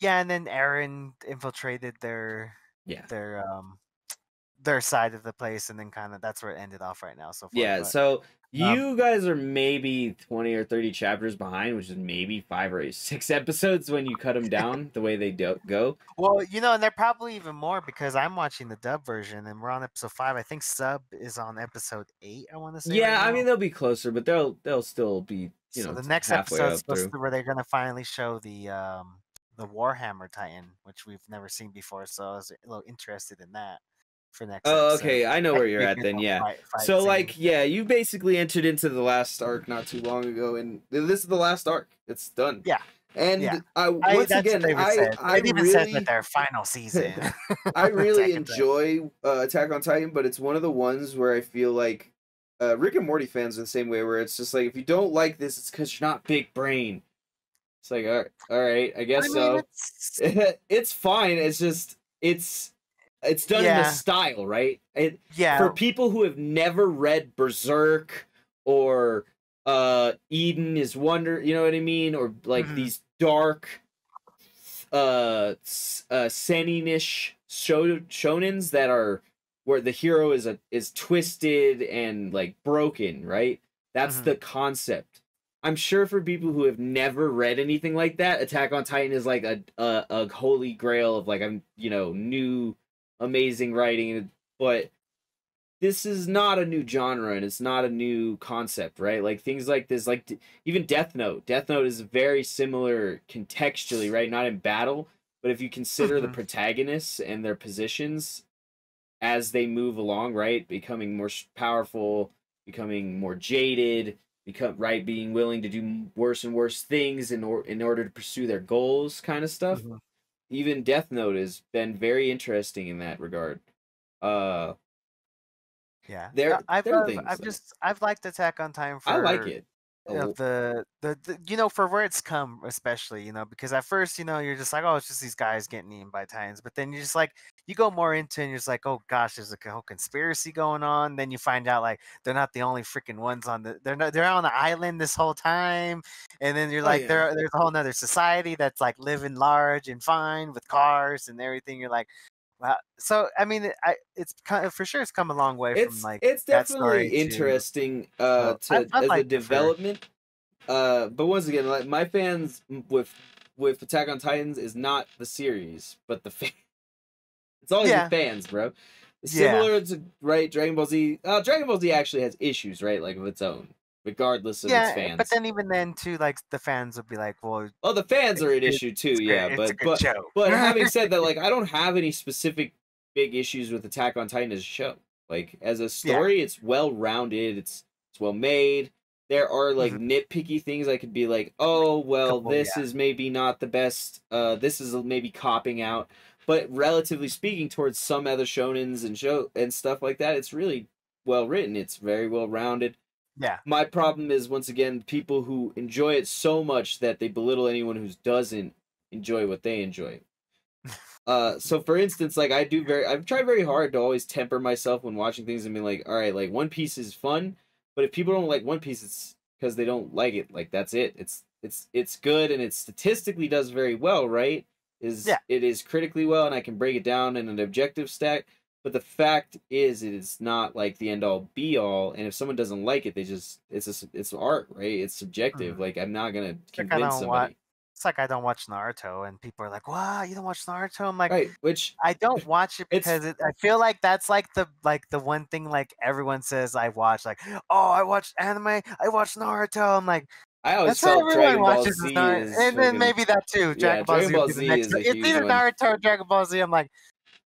yeah, and then Eren infiltrated their Yeah, their um their side of the place, and then kind of that's where it ended off right now. So far, yeah. but- So um, you guys are maybe twenty or thirty chapters behind, which is maybe five or six episodes when you cut them down the way they do- go. Well, you know, and they're probably even more because I'm watching the dub version and we're on episode five. I think sub is on episode eight. I want to say. Yeah, right I mean they'll be closer, but they'll they'll still be you so know the next episode to where they're gonna finally show the um the Warhammer Titan, which we've never seen before. So I was a little interested in that for next. Oh, episode. okay, I know where you're at then. Yeah. fight- fight So scene. like, yeah, you basically entered into the last arc not too long ago, and this is the last arc. It's done. Yeah. And Yeah. I I, once that's again, they I. I even really said that their final season. I really enjoy uh, Attack on Titan, but it's one of the ones where I feel like uh, Rick and Morty fans are the same way, where it's just like if you don't like this, it's because you're not big brain. It's like, all right, all right I guess I mean, so. it's- it's fine. It's just it's it's done in Yeah. this style, right? It yeah, for people who have never read Berserk or uh Eden is Wonder, you know what I mean, or like Mhm. these dark uh uh seinen-ish sho- shonens that are where the hero is a is twisted and like broken, right? That's Mhm. the concept. I'm sure for people who have never read anything like that, Attack on Titan is like a a, a holy grail of like I'm you know new amazing writing, but this is not a new genre and it's not a new concept, right? Like things like this, like even Death Note. Death Note is very similar contextually, right? Not in battle, but if you consider the Mhm. protagonists and their positions as they move along, right? Becoming more powerful, becoming more jaded, become right being willing to do worse and worse things in or in order to pursue their goals kind of stuff Mhm. Even death note has been very interesting in that regard. Uh Yeah, There- Uh, I've there I've, things I've just I've liked Attack on Titan. for i like it of oh. the, the the you know for where it's come especially you know because at first you know you're just like oh it's just these guys getting eaten by titans but then you're just like you go more into it and you're just like oh gosh there's a whole conspiracy going on then you find out like they're not the only freaking ones on the they're not they're on the island this whole time and then you're Oh, like yeah. there there's a whole nother society that's like living large and fine with cars and everything you're like wow so i mean i it's kind of for sure it's come a long way it's from like it's definitely to- interesting uh So, I- to I as a liked it development uh but once again like my fans with with attack on titans is not the series but the fan it's always Yeah. the fans bro Yeah. similar to right dragon ball z uh dragon ball z actually has issues right like of its own regardless of its yeah fans but then even then too like the fans would be like well oh the fans are an issue too it's yeah it's but but but having said that, like I don't have any specific big issues with Attack on Titan as a show. Like as a story, it's well rounded. It's it's well made. There are like nitpicky things I could be like, oh well, Couple, this yeah. is maybe not the best. Uh, this is maybe copping out. But relatively speaking, towards some other shonens and show and stuff like that, it's really well written. It's very well rounded. Yeah My problem is once again people who enjoy it so much that they belittle anyone who doesn't enjoy what they enjoy. Uh, so for instance, like I do very, I've tried very hard to always temper myself when watching things and be like, all right, like One Piece is fun, but if people don't like One Piece, it's because they don't like it. Like that's it. It's it's it's good and it statistically does very well, right? Is Yeah. it is critically well, and I can break it down in an objective stack. But the fact is, it is not like the end all be all. And if someone doesn't like it, they just it's a, it's art, right? It's subjective. Mhm. Like I'm not gonna like I convince wa- somebody, it's like i don't watch naruto and people are like wow you don't watch naruto i'm like right? Which i don't watch it because it, i feel like that's like the like the one thing like everyone says i watch like oh i watched anime i watched naruto i'm like I always that's felt everyone Dragon Ball Z and then maybe that too dragon ball Dragon z, Ball Z next is it's either naruto or dragon ball z i'm like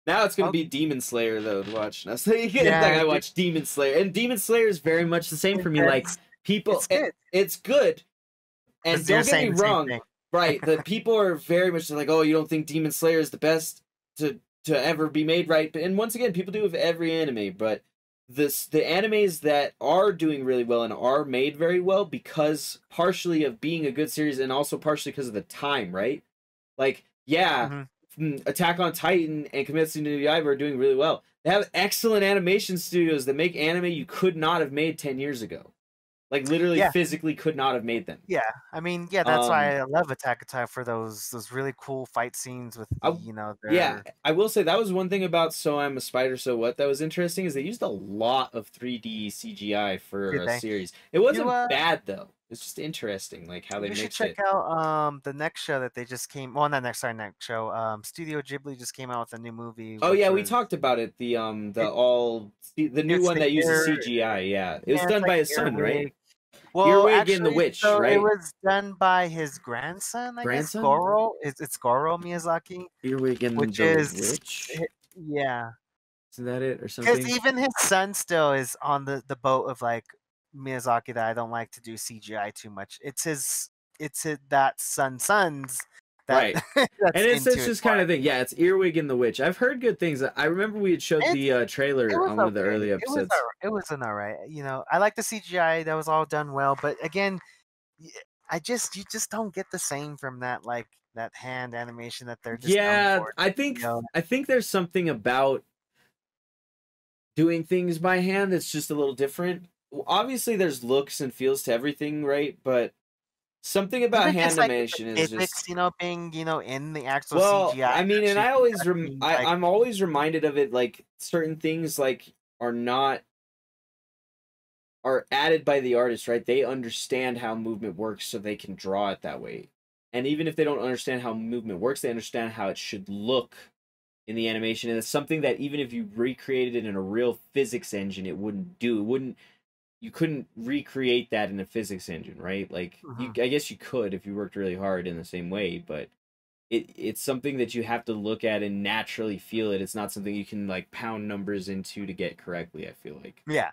Now it's gonna Oh. be Demon Slayer though to watch. Now, so you get Yeah, like I watch Demon Slayer, and Demon Slayer is very much the same for me. Like people, it's it- good it's good, and don't get me wrong, right? The people are very much like, oh, you don't think Demon Slayer is the best to to ever be made, right? But and once again, people do with every anime, but this the animes that are doing really well and are made very well because partially of being a good series and also partially because of the time, right? Like, yeah, Mhm. Attack on Titan and Kimetsu no Yaiba are doing really well. They have excellent animation studios that make anime you could not have made ten years ago. Like literally, Yeah. physically could not have made them. Yeah, I mean, yeah, that's why Um, I love Attack on Titan for those those really cool fight scenes with I- you know, Yeah, I will say that was one thing about So I'm a Spider, So What that was interesting is they used a lot of 3D CGI for a series. It wasn't uh, bad though. It's just interesting, like how they you should check it. out um the next show that they just came. Well, not next, sorry, next show. Um, Studio Ghibli just came out with a new movie. Oh yeah, we talked about it. The um the It- all the new one the that uses CGI. Yeah, it was yeah, done by his son, right? Well, Earwig actually, and the Witch, so right? It was done by his grandson, I Grandson? guess. Goro. It's, it's Goro Miyazaki. Earwig and Which the is- Witch. Yeah, Isn't that it or something? because even his son still is on the the boat of like Miyazaki that I don't like to do CGI too much. It's his. It's his, that Sun Suns That, Right. and it's, it's just kind of thing. Yeah, it's Earwig and the Witch. I've heard good things. I remember we had showed It's- the uh, trailer on one of the okay. early It was, episodes. alright. it was an alright. You know, I like the CGI. That was all done well. But again, i just you just don't get the same from that like that hand animation that they're just yeah for, i think you know? i think there's something about doing things by hand that's just a little different obviously there's looks and feels to everything right but something about hand just, like, animation is physics, just you know, being you know in the actual well CGI. i mean and i always rem- I, like, i'm always reminded of it like certain things like are not are added by the artist right they understand how movement works so they can draw it that way and even if they don't understand how movement works they understand how it should look in the animation and it's something that even if you recreated it in a real physics engine it wouldn't do it wouldn't you couldn't recreate that in a physics engine right like you mm-hmm. i guess you could if you worked really hard in the same way but it it's something that you have to look at and naturally feel it it's not something you can like pound numbers into to get correctly i feel like yeah.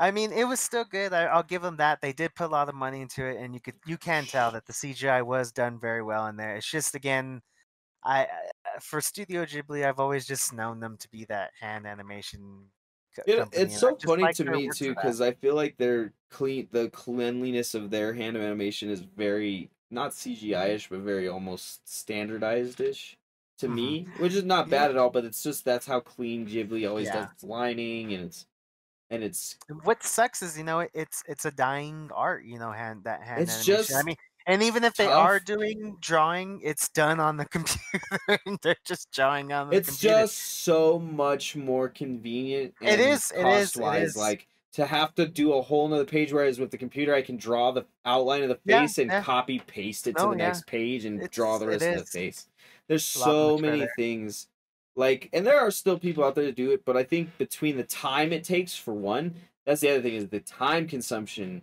I mean, it was still good. I, I'll give them that. They did put a lot of money into it, and you could you can tell that the CGI was done very well in there. It's just again, I- for Studio Ghibli, I've always just known them to be that hand animation. Co- You know, company, it's so funny like to me too because I feel like their clean, the cleanliness of their hand animation is very not CGI-ish, but very almost standardized-ish to Mhm. me, which is not Yeah. bad at all. But it's just that's how clean Ghibli always Yeah. does its lining and it's and it's What sucks is you know it's it's a dying art. You know, hand that hand It's animation. I mean, and even if they are doing drawing, it's done on the computer. They're just drawing on the it's computer. just so much more convenient. It is, it is, it cost-wise, is. Like to have to do a whole nother page, whereas with the computer I can draw the outline of the Yeah, face and yeah. copy paste it to No, the yeah. next page and It's- draw the rest of the face. There's so many better. things. Like and there are still people out there to do it, but I think between the time it takes for one, that's the other thing is the time consumption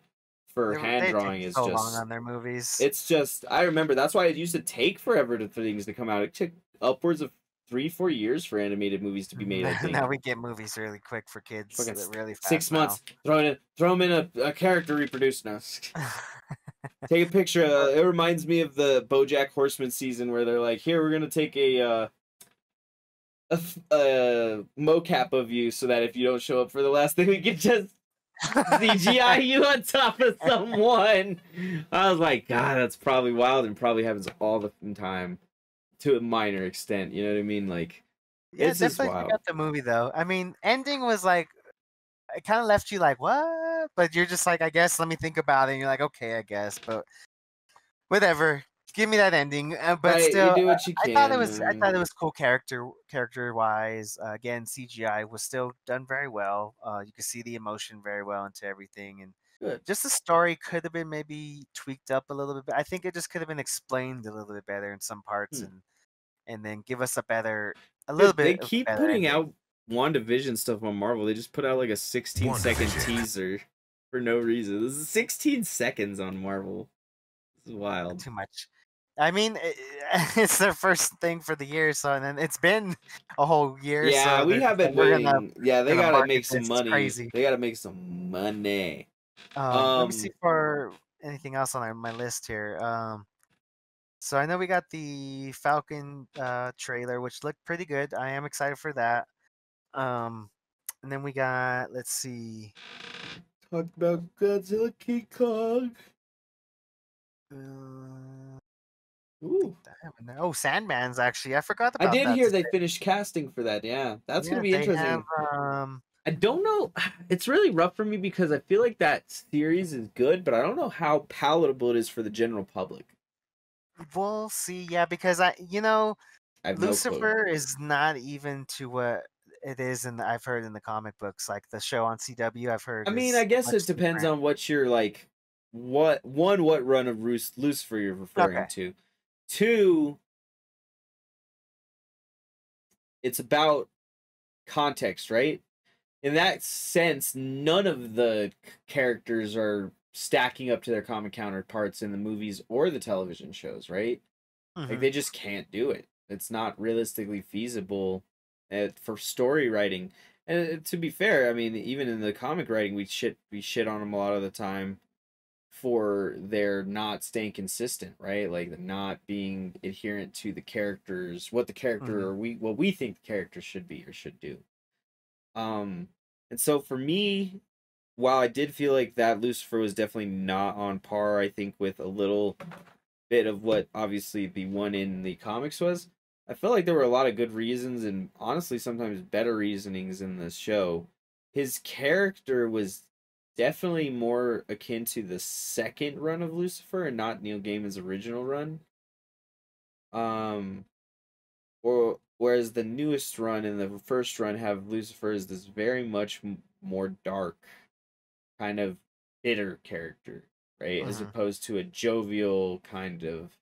for They- hand they drawing is so just long on their movies. it's just I remember that's why it used to take forever to, for things to come out. It took upwards of three, four years for animated movies to be made. I think now we get movies really quick for kids. Fucking that really fast six now. months. Throw in, throw them in a, a character reproduce now. take a picture. Uh, it reminds me of the BoJack Horseman season where they're like, "Here, we're gonna take a uh, a, a mocap of you so that if you don't show up for the last thing, we can just CGI you on top of someone." I was like, God, that's probably wild and probably happens all the time to a minor extent. You know what I mean? Like, Yeah, It's just definitely wild. got the movie though. I mean, ending was like, it kind of left you like, what? But you're just like, I guess. Let me think about it. And you're like, okay, I guess. But whatever. Give me that ending. Uh, but right, still, you do what you I can. thought it was. I thought it was cool character character wise. Uh, again, CGI was still done very well. Uh, you could see the emotion very well into everything, and Good. just the story could have been maybe tweaked up a little bit. I think it just could have been explained a little bit better in some parts, Hmm. and and then give us a better, a little They bit. of keep putting ending. out WandaVision stuff on Marvel. They just put out like a 16 second teaser for no reason. This is 16 seconds on Marvel. This is wild. too much. I mean, i- it's their first thing for the year, so and then it's been a whole year. Yeah, so we have been we're waiting. gonna- yeah, they gotta make some this. Money. crazy. They gotta make some money. Um, let me see Um, for anything else on our- my list here. Um, so I know we got the Falcon uh, trailer, which looked pretty good. I am excited for that. Um, and then we got let's see. Talk about Godzilla King Kong. Uh, Ooh. Haven't- oh, Sandman's actually. I forgot about I did hear today. they finished casting for that. Yeah, that's Yeah, gonna be interesting. have, um, I don't know. It's really rough for me because I feel like that series is good, but I don't know how palatable it is for the general public. we'll see. Yeah, because I, you know, I have no. Lucifer is not even to what it is, and I've heard in the comic books, like the show on CW. I've heard. I mean, I guess it depends different. on what you're like. What one? What run of Lucifer you're referring Okay. to? Two. It's about context, right? In that sense, none of the characters are stacking up to their common counterparts in the movies or the television shows, right? Like Mhm. they just can't do it. It's not realistically feasible uh, for story writing. And uh, to be fair, I mean, even in the comic writing, we shit we shit on them a lot of the time for their not staying consistent, right? Like the not being adherent to the characters, what the character Mhm. or we what we think the character should be or should do. Um, and so for me, while I did feel like that Lucifer was definitely not on par, I think with a little bit of what obviously the one in the comics was. I felt like there were a lot of good reasons and honestly sometimes better reasonings in this show. His character was definitely more akin to the second run of Lucifer and not Neil Gaiman's original run. Um or whereas the newest run and the first run have Lucifer as this very much m- more dark kind of bitter character, right? As Mhm. opposed to a jovial kind of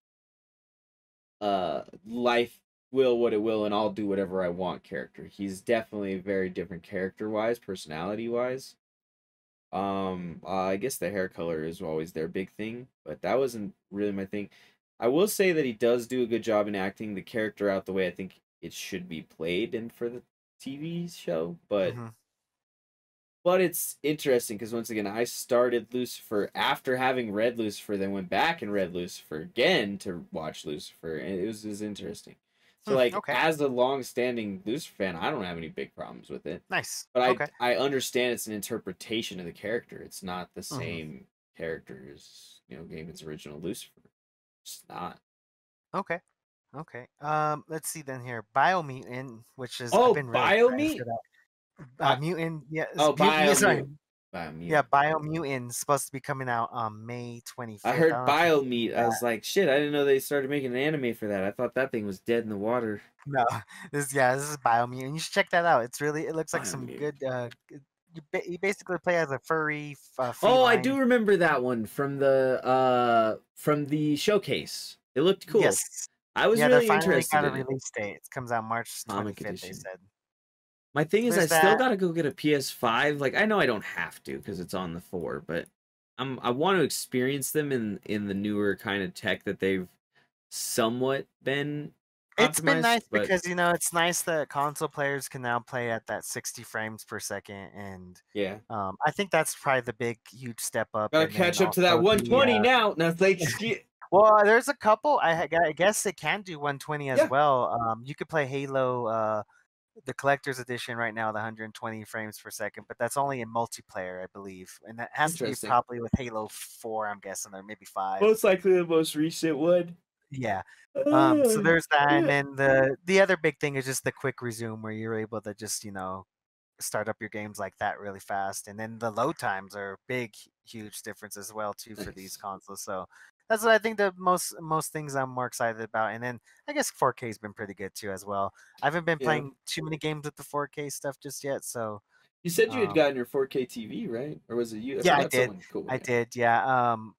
uh life will what it will and I'll do whatever I want character. He's definitely a very different character wise, personality wise. Um uh, I guess the hair color is always their big thing, but that wasn't really my thing. I will say that he does do a good job in acting the character out the way I think it should be played and for the TV show, but Mhm. but it's interesting because once again, I started Lucifer after having read Lucifer, then went back and read Lucifer again to watch Lucifer, and it was, it was interesting. So, Hmm, like, okay. as a long-standing Lucifer fan, I don't have any big problems with it. Nice. But I okay. I understand it's an interpretation of the character. It's not the Mhm. same character as you know Gaiman's original Lucifer. It's not. Okay. Okay. Um, let's see then here. Biomutant, which is Oh, I've been really excited Biomut- for Uh, mutant, yeah. Oh, it's Mut- yeah, sorry. Biomutant. Biomutant. Yeah, Biomutant is supposed to be coming out on May 25th. I heard don't know if you- Biomeat. I was like, shit, I didn't know they started making an anime for that. I thought that thing was dead in the water. No, this yeah, this is Biomutant. You should check that out. It's really it looks like some good. Uh, you, ba- you basically play as a furry. Uh, Oh, I do remember that one from the uh from the showcase. It looked cool. Yes. I was yeah, really they finally interested got a release date. It comes out March 25th. They said. My thing is, There's I still gotta go get a PS5. Like, I know I don't have to because it's on the four, but I'm I want to experience them in in the newer kind of tech that they've somewhat been. It's been nice but- because you know it's nice that console players can now play at that 60 frames per second, and yeah, um, I think that's probably the big, huge step up. gotta catch up to that also the, 120 uh, now. Now, like, Well, there's a couple. I, I guess it can do 120 as Yeah. well. Um, you could play Halo, uh, the collector's edition right now, the 120 frames per second, but that's only in multiplayer, I believe, and that has to be probably with Halo 4. I'm guessing, or maybe five. most likely the most recent one. Yeah. Um, so Uh, there's that, and then the the other big thing is just the quick resume, where you're able to just you know start up your games like that really fast, and then the load times are big, huge difference as well too for these consoles. So that's what I think the most most things I'm more excited about, and then I guess 4K has been pretty good too as well. I haven't been Yeah. playing too many games with the 4K stuff just yet, so You said you had um, gotten your 4K TV, right? Or was it you? Yeah, I did. Cool. I yeah. did, yeah. Um,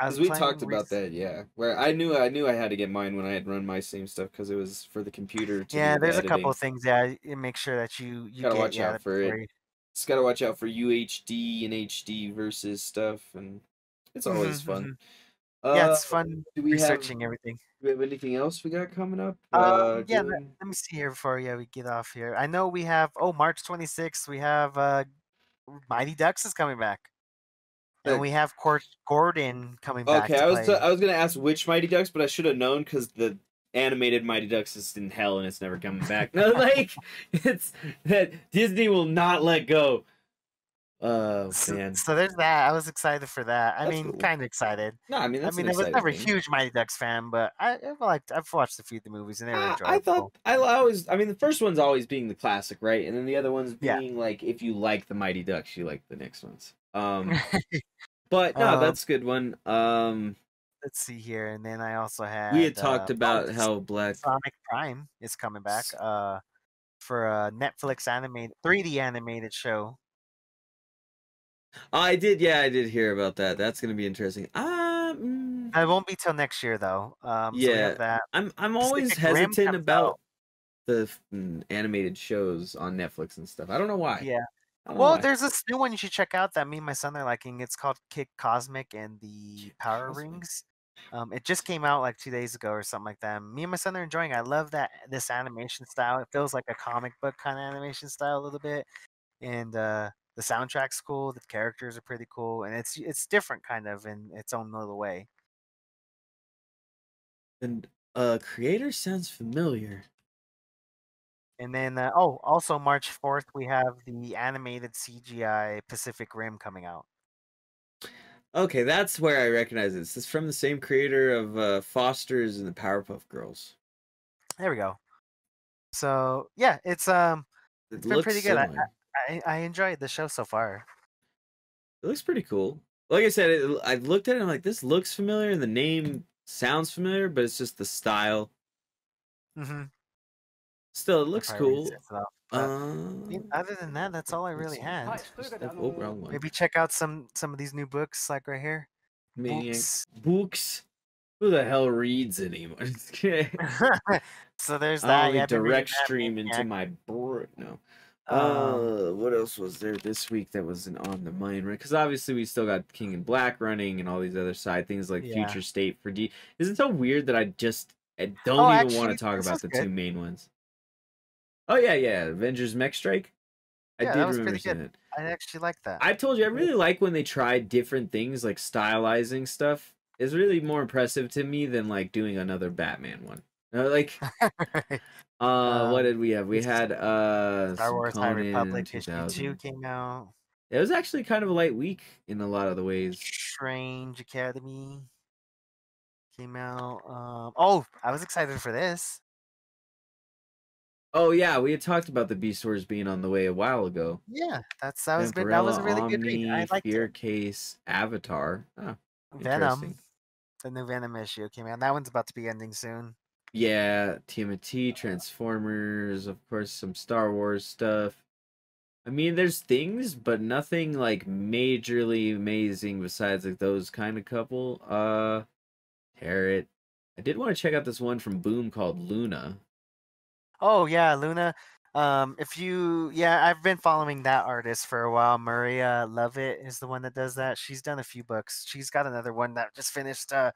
I Because we talked about that, yeah. Where I knew I knew I had to get mine when I had run my same stuff because it was for the computer. To Yeah, there's a couple of things. Yeah, you make sure that you you Gotta get watch yeah, out for it. Just gotta watch out for UHD and HD versus stuff, and it's always Mhm, fun. Yeah, it's Uh, fun Do we have, researching everything. do we have anything else we got coming up? Um, uh, yeah, let, let me see here before yeah we get off here. I know we have oh March 26th we have uh Mighty Ducks is coming back, and we have Court Gordon coming back. Okay, I was play. I was gonna ask which Mighty Ducks, but I should have known because the animated Mighty Ducks is in hell and it's never coming back. No, like it's that Disney will not let go. Oh so, man, so there's that. I was excited for that. I That's mean, cool. kind of excited. no, I mean I mean, I was never a huge Mighty Ducks fan, but I, I've liked. I've watched a few of the movies and they were Uh, enjoyable. I thought I, always I mean the first one's always being the classic, right? And then the other ones Yeah. being like if you like the Mighty Ducks, you like the next ones. Um but no, Um, that's a good one. Um Let's see here, and then I also had we had talked uh, about how Black Sonic Prime is coming back uh, for a Netflix animated 3D animated show. Oh, I did yeah, I did hear about that. That's going to be interesting. Um It won't be till next year though. Um, Yeah. that. I'm I'm always hesitant about out. the mm, animated shows on Netflix and stuff. I don't know why. Yeah. I don't know Well, why. there's this new one you should check out that me and my son are liking. It's called Kid Cosmic and the Power Cosmic. Rings. Um, it just came out like two days ago or something like that. Me and my son are enjoying. it. I love that this animation style. It feels like a comic book kind of animation style a little bit, and uh, the soundtrack's cool. The characters are pretty cool, and it's it's different kind of in its own little way. And uh creator sounds familiar. And then uh, oh, also March fourth we have the animated CGI Pacific Rim coming out. Okay, that's where I recognize this. It's from the same creator of uh, Foster's and the Powerpuff Girls. There we go. So yeah, it's um It It's been looks pretty good. I-. I, I enjoyed the show so far. It looks pretty cool. Like I said, it, I looked at it. I'm like, this looks familiar, and the name sounds familiar, but it's just the style. Mm-hmm. Still, it looks cool. But, Uh, other than that, that's all I really had. Step over on one. Maybe check out some some of these new books, like right here. Maniac Books. books. Who the hell reads anymore? so there's I that. only yeah, I've direct that stream into my board. No. Um, uh, what else was there this week that wasn't on the mind? Right? Because obviously we still got King in Black running and all these other side things like Yeah. Future State for D. Isn't it so weird that I just I don't Oh, even want to talk about the good. two main ones? Oh yeah, yeah, Avengers Mech Strike. I Yeah, did that was remember seeing it. I actually like that. I told you I really like when they try different things like stylizing stuff. It's really more impressive to me than like doing another Batman one. Uh, like uh what Um, did we have? We had uh Star Wars High Republic 2000. two came out. It was actually kind of a light week in a lot of the ways. Strange Academy came out. Um, oh, I was excited for this. Oh yeah, we had talked about the Beast Wars being on the way a while ago. Yeah, that's that was been, that was a really good read. I Omni, liked Fear it. Case, Avatar. Oh, Venom, the new Venom issue came out. That one's about to be ending soon. Yeah, TMT, Transformers, of course, some Star Wars stuff. I mean, there's things, but nothing like majorly amazing besides like those kind of couple. Uh, Tarot. I did want to check out this one from Boom called Luna. Oh yeah, Luna. Um, if you yeah, I've been following that artist for a while. Maria Llovet is the one that does that. She's done a few books. She's got another one that just finished. Uh,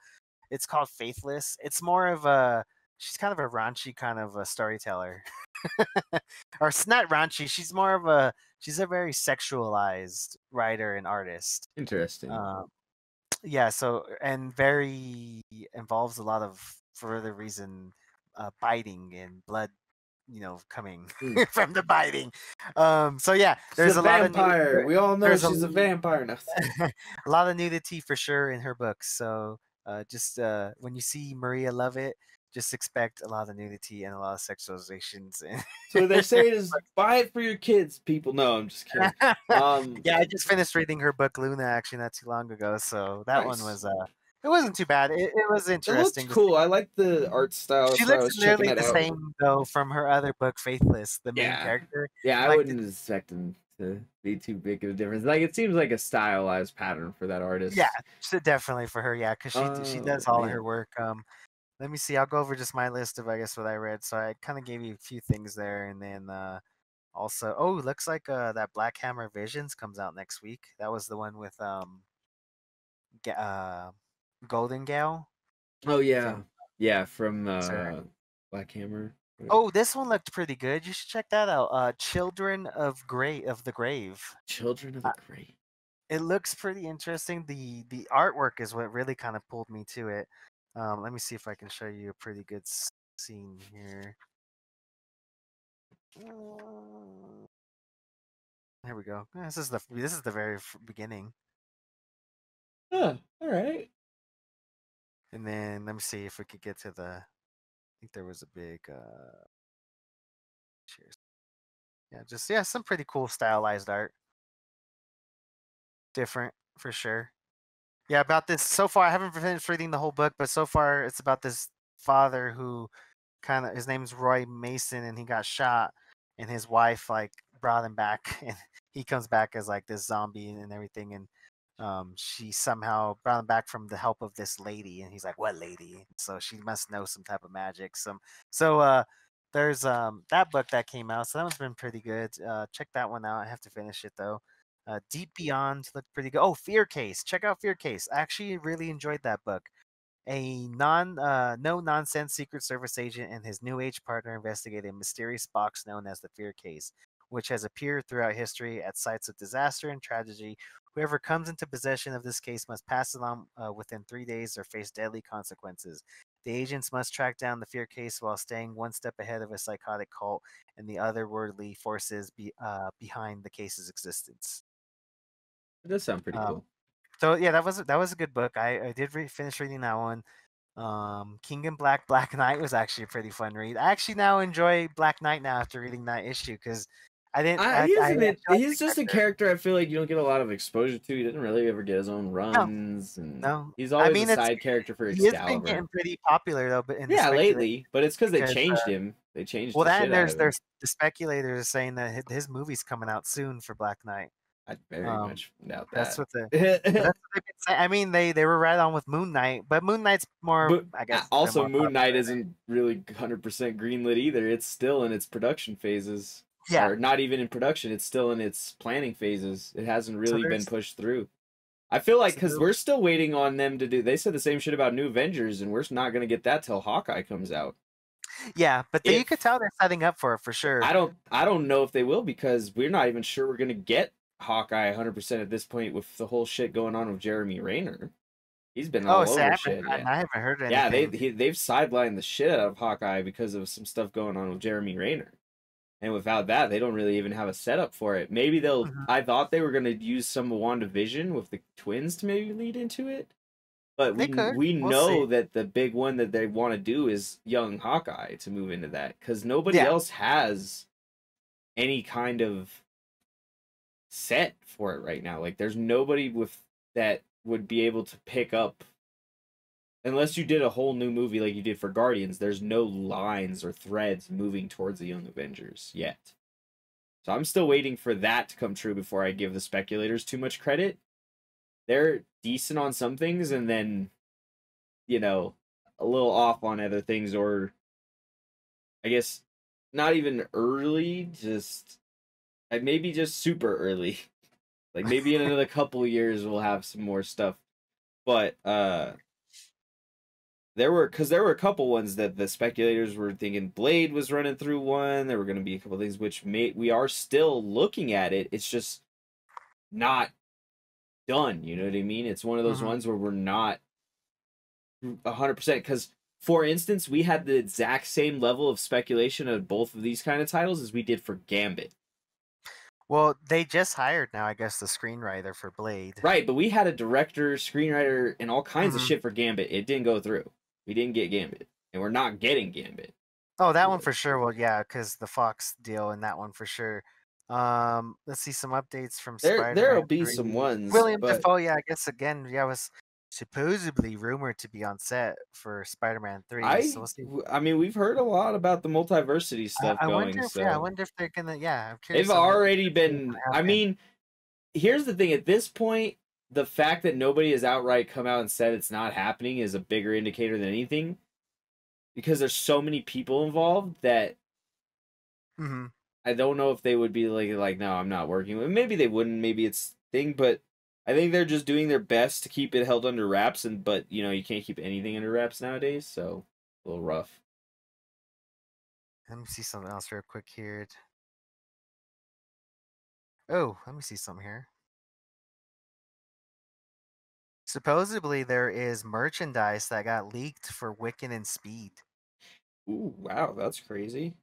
it's called Faithless. It's more of a she's kind of a raunchy kind of a storyteller, or it's not raunchy. She's more of a she's a very sexualized writer and artist. Interesting. Um, yeah, so and very involves a lot of further reason uh, biting and blood, you know, coming Mm. from the biting. Um, so yeah, there's she's a, lot of vampire. we all know there's a- she's a vampire now. a lot of nudity for sure in her books. So uh, just uh, when you see Maria Llovet, just expect a lot of nudity and a lot of sexualizations. so they're saying is buy it for your kids, people. No, I'm just kidding. Um, yeah, I just finished reading her book Luna actually not too long ago, so that one was uh it wasn't too bad. It, it was interesting. to cool. I like the art style. She looks nearly the out. same though from her other book, Faithless, the main Yeah. character. Yeah, I like wouldn't expect them to be too big of a difference. Like it seems like a stylized pattern for that artist. Yeah, so definitely for her, yeah, because she she Oh, does all man. her work. Um, let me see. I'll go over just my list of I guess what I read. So I kind of gave you a few things there, and then uh, also, oh, looks like uh that Black Hammer Visions comes out next week. That was the one with um, uh, Golden Gail. Oh yeah. From- yeah, from uh Sorry. Black Hammer. Oh, this one looked pretty good. You should check that out. Uh, Children of Gray of the Grave. Children of the Great. it looks pretty interesting. The the artwork is what really kind of pulled me to it. Um, let me see if I can show you a pretty good scene here. Uh, There we go. This is the this is the very beginning, Oh, all right. and then let me see if we could get to the. I think there was a big. uh Cheers. Yeah, just yeah, some pretty cool stylized art. Different for sure. Yeah, about this so far I haven't finished reading the whole book, but so far it's about this father who kind of his name's Roy Mason and he got shot and his wife like brought him back and he comes back as like this zombie and everything and um she somehow brought him back from the help of this lady and he's like what lady? So she must know some type of magic some so uh there's um that book that came out so that one's been pretty good uh check that one out i have to finish it though uh, Deep Beyond looked pretty good. Oh, Fear Case. Check out Fear Case. I actually really enjoyed that book. A non, uh, no nonsense Secret Service agent and his new age partner investigate a mysterious box known as the Fear Case, which has appeared throughout history at sites of disaster and tragedy. Whoever comes into possession of this case must pass it on uh, within three days or face deadly consequences. The agents must track down the Fear Case while staying one step ahead of a psychotic cult and the otherworldly forces be, uh, behind the case's existence. It does sound pretty Um, cool. So yeah, that was that was a good book. I, I did re- finish reading that one. Um, King in Black, Black Knight was actually a pretty fun read. I actually now enjoy Black Knight now after reading that issue because I didn't. I, I, he I enjoyed he's the just a character. character I feel like you don't get a lot of exposure to. He didn't really ever get his own runs, and No, he's I always mean, a side character for He has been getting pretty popular though, but Yeah, lately, but it's because they because, changed him. They changed. Well, the that shit and out there's there's the speculators saying that his movie's coming out soon for Black Knight. I very um, much doubt That's that. what the that's what they've been saying. I mean, they they were right on with Moon Knight, but Moon Knight's more. But, I guess. also, Moon Knight isn't really 100% greenlit either. It's still in its production phases. Yeah, Or not even in production. It's still in its planning phases. It hasn't really been pushed through. I feel like because we're still waiting on them to do. They said the same shit about New Avengers, and we're not going to get that till Hawkeye comes out. yeah, but then you could tell they're setting up for it for sure. I don't I don't know if they will because we're not even sure we're gonna get Hawkeye 100 percent at this point with the whole shit going on with Jeremy Renner. He's been all oh, so I over haven't, shit. I, Yeah, I haven't heard anything. yeah they he, they've sidelined the shit out of Hawkeye because of some stuff going on with Jeremy Renner. And without that, they don't really even have a setup for it. Maybe they'll. Mhm. I thought they were gonna use some WandaVision with the twins to maybe lead into it, but They we could. we We'll know see. that the big one that they want to do is young Hawkeye to move into that because nobody Yeah. else has any kind of set for it right now. Like, there's nobody with that would be able to pick up unless you did a whole new movie like you did for Guardians, there's no lines or threads moving towards the Young Avengers yet. So I'm still waiting for that to come true before I give the speculators too much credit. They're decent on some things and then, you know, a little off on other things, or I guess not even early, just like maybe just super early. Like maybe in another couple years we'll have some more stuff. But uh there were because there were a couple ones that the speculators were thinking Blade was running through one. There were going to be a couple things which may we are still looking at it. It's just not done. You know what I mean? It's one of those Mhm. ones where we're not hundred percent because. For instance, we had the exact same level of speculation of both of these kind of titles as we did for Gambit. Well, they just hired now, I guess, the screenwriter for Blade. Right, but we had a director, screenwriter, and all kinds of Mhm. shit for Gambit. It didn't go through. We didn't get Gambit, and we're not getting Gambit. Oh, that one for sure. Well, yeah, because the Fox deal and that one for sure. Um, let's see some updates from There, Spider. there'll be some ones. William but Dafoe, yeah, I guess again, yeah, was supposedly rumored to be on set for Spider-Man Three. I, so we'll I mean, we've heard a lot about the multiversity stuff I going. wonder if so yeah, I wonder if they're gonna yeah. I'm curious they've already been. I mean, here's the thing: at this point, the fact that nobody has outright come out and said it's not happening is a bigger indicator than anything, because there's so many people involved that Mhm. I don't know if they would be like like no, I'm not working. with Maybe they wouldn't. Maybe it's thing, but I think they're just doing their best to keep it held under wraps. And but you know you can't keep anything under wraps nowadays, so a little rough. Let me see something else real quick here. Oh, let me see something here. Supposedly there is merchandise that got leaked for Wiccan and Speed. Ooh, wow, that's crazy.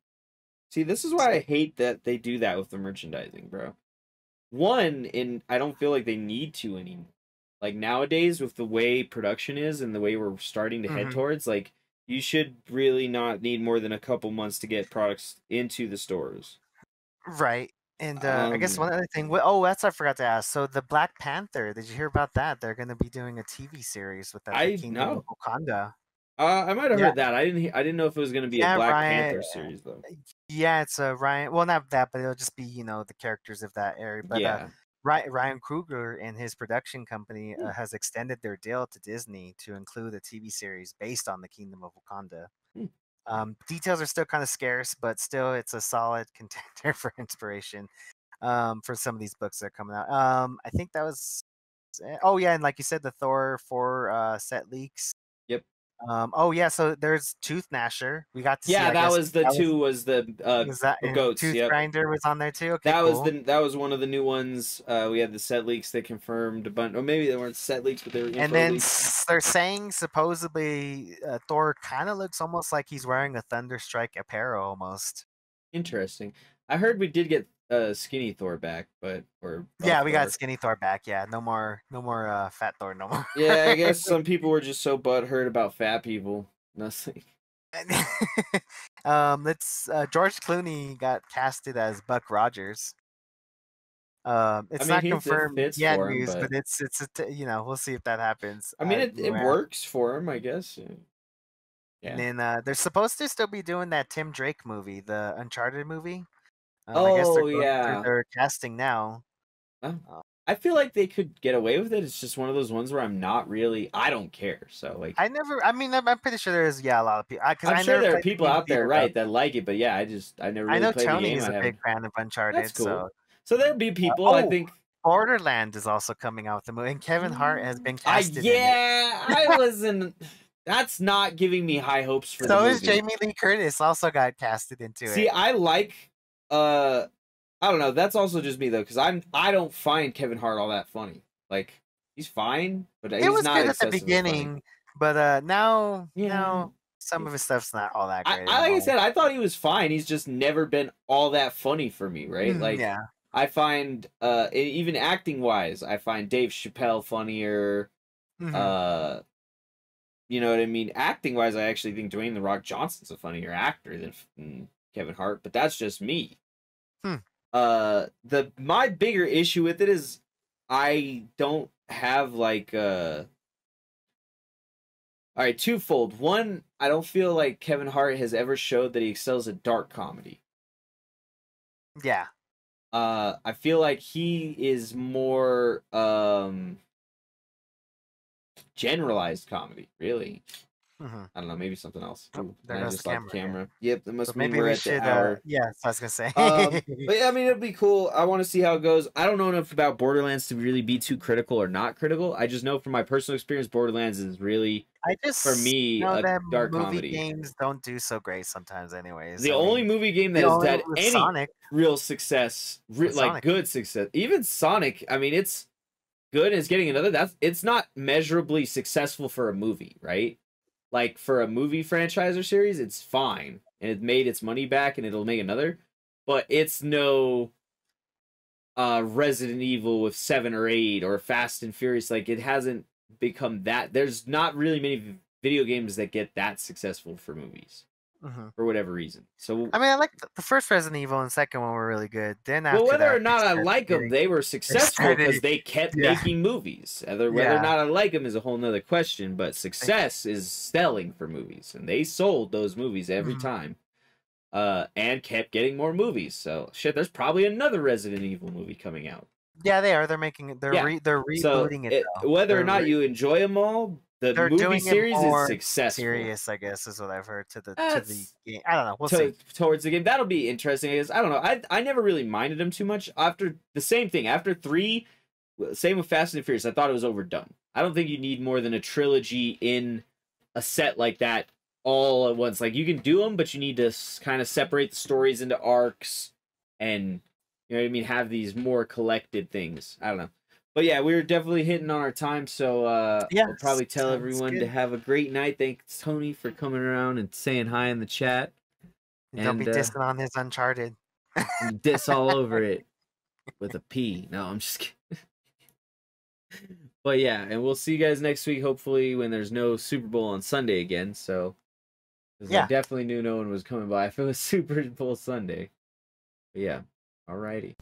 See, this is why I hate that they do that with the merchandising, bro. One, in I don't feel like they need to anymore. Like nowadays, with the way production is and the way we're starting to head Mhm. towards, like you should really not need more than a couple months to get products into the stores. Right. And uh, I guess Um, one other thing. Oh, that's I forgot to ask. So the Black Panther. Did you hear about that? They're going to be doing a TV series with that. I Kingdom of know. Wakanda. Uh, I might have Yeah. heard that. I didn't. I didn't know if it was going to be Yeah, a Black Ryan- Panther series though. Yeah, it's a Ryan. Well, not that, but it'll just be you know the characters of that area. But uh, yeah. Ryan, Ryan Coogler and his production company uh, has extended their deal to Disney to include a TV series based on the Kingdom of Wakanda. Hmm. Um, details are still kind of scarce, but still, it's a solid contender for inspiration um, for some of these books that are coming out. Um, I think that was. Oh yeah, and like you said, the Thor four uh, set leaks. Um, oh yeah, so there's Tooth Gnasher. We got to. Yeah, I that was the two. Was the uh, Was that goats, Tooth yep. Grinder was on there too? Okay, that cool. was the that was one of the new ones. Uh, we had the set leaks that confirmed a bunch, or maybe they weren't set leaks, but they were. and then leaks. they're saying supposedly uh, Thor kind of looks almost like he's wearing a Thunderstrike apparel almost. interesting. I heard we did get uh, skinny Thor back, but or yeah, we Thor. got skinny Thor back. Yeah, no more, no more uh, fat Thor, no more. Yeah, I guess some people were just so butthurt about fat people. Nothing. um, let's. Uh, George Clooney got casted as Buck Rogers. Um, it's mean, not confirmed yet, him, news, but... but- it's it's a t- you know we'll see if that happens. I mean, Uh, it, it works for him, I guess. Yeah. And then uh, they're supposed to still be doing that Tim Drake movie, the Uncharted movie. Um, I guess they're Oh, yeah. their casting now. I feel like they could get away with it. It's just one of those ones where I'm not really. I don't care. So like, I never. I mean, I'm, I'm pretty sure there is. Yeah, a lot of people. I sure there are people out there, right, that like it. But yeah, I just I never really I know Tony is I a haven't- big fan of Uncharted. That's cool. So So there'll be people. I oh, think. Borderland is also coming out with the movie, and Kevin Hart has been I casted. in it. yeah, I wasn't. that's not giving me high hopes for So is. Jamie Lee Curtis also got casted into See, it. See, I like uh I don't know, that's also just me though, because I'm I don't find Kevin Hart all that funny. Like he's fine, but he's It was not good at the excessively funny. beginning, but uh now Yeah. now some of his stuff's not all that I, great. I like I said, I thought he was fine. He's just never been all that funny for me, right? Mm, Like yeah, I find uh even acting wise, I find Dave Chappelle funnier. Mhm. Uh you know what I mean? Acting wise, I actually think Dwayne the Rock Johnson's a funnier actor than, than Kevin Hart, but that's just me. Hmm. Uh the my bigger issue with it is I don't have like uh all right, twofold. One, I don't feel like Kevin Hart has ever showed that he excels at dark comedy. yeah, Uh, I feel like he is more um generalized comedy. Really, mhm. I don't know. Maybe something else. Oh, there goes just the camera camera. Yep, that must so mean maybe we're at should. the hour. Uh, yeah, I was gonna say. um, but yeah, I mean, it'd be cool. I want to see how it goes. I don't know enough about Borderlands to really be too critical or not critical. I just know from my personal experience, Borderlands is really I just for me know a dark movie comedy. games don't do so great sometimes, anyways. the I only mean, movie game that has had any Sonic. real success, re- like Sonic. good success. Even Sonic, I mean, it's good. and It's getting another. That's it's not measurably successful for a movie, right? Like for a movie franchise or series, it's fine, and it made its money back, and it'll make another. But it's no uh Resident Evil with seven or eight or Fast and Furious. Like it hasn't become that. There's not really many video games that get that successful for movies Mhm. for whatever reason. So I mean, I like the, first Resident Evil and second one were really good. Then after well, whether that, or not I like them, they were successful because they kept yeah. making movies. Whether, whether Yeah. or not I like them is a whole nother question. But success is selling for movies, and they sold those movies every Mhm. time, uh, and kept getting more movies. So shit, there's probably another Resident Evil movie coming out. Yeah, they are. They're making it. They're Yeah. re, they're So rebooting it. it- whether or They're not re- you enjoy them all, the They're movie series is successful. serious, I guess, is what I've heard to the to the game. I don't know. We'll to- see. towards the game. That'll be interesting. I guess. I don't know. I I never really minded them too much. After the same thing, after three, same with Fast and Furious. I thought it was overdone. I don't think you need more than a trilogy in a set like that all at once. Like you can do them, but you need to kind of separate the stories into arcs, and you know what I mean. Have these more collected things. I don't know. But yeah, we were definitely hitting on our time, so uh, Yeah, I'll probably tell everyone to have a great night. Thanks, Tony, for coming around and saying hi in the chat Don't be and, uh, dissing on his Uncharted. and diss all over it with a P. No, I'm just kidding. but yeah, and we'll see you guys next week. Hopefully, when there's no Super Bowl on Sunday again. So, 'cause I Yeah. definitely knew no one was coming by if it was Super Bowl Sunday. But yeah, alrighty.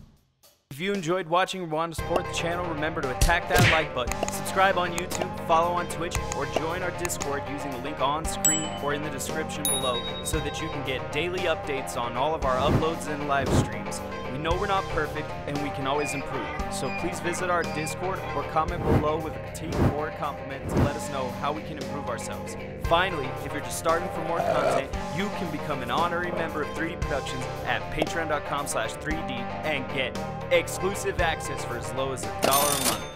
If you enjoyed watching want to support the channel, remember to attack that like button, subscribe on YouTube, follow on Twitch, or join our Discord using the link on screen or in the description below so that you can get daily updates on all of our uploads and live streams. We know we're not perfect and we can always improve, so please visit our Discord or comment below with a critique or a compliment to let us know how we can improve ourselves. Finally, if you're just starting for more content, you can become an honorary member of 3D Productions at patreon.com slash 3D and get exclusive access for as low as a dollar a month.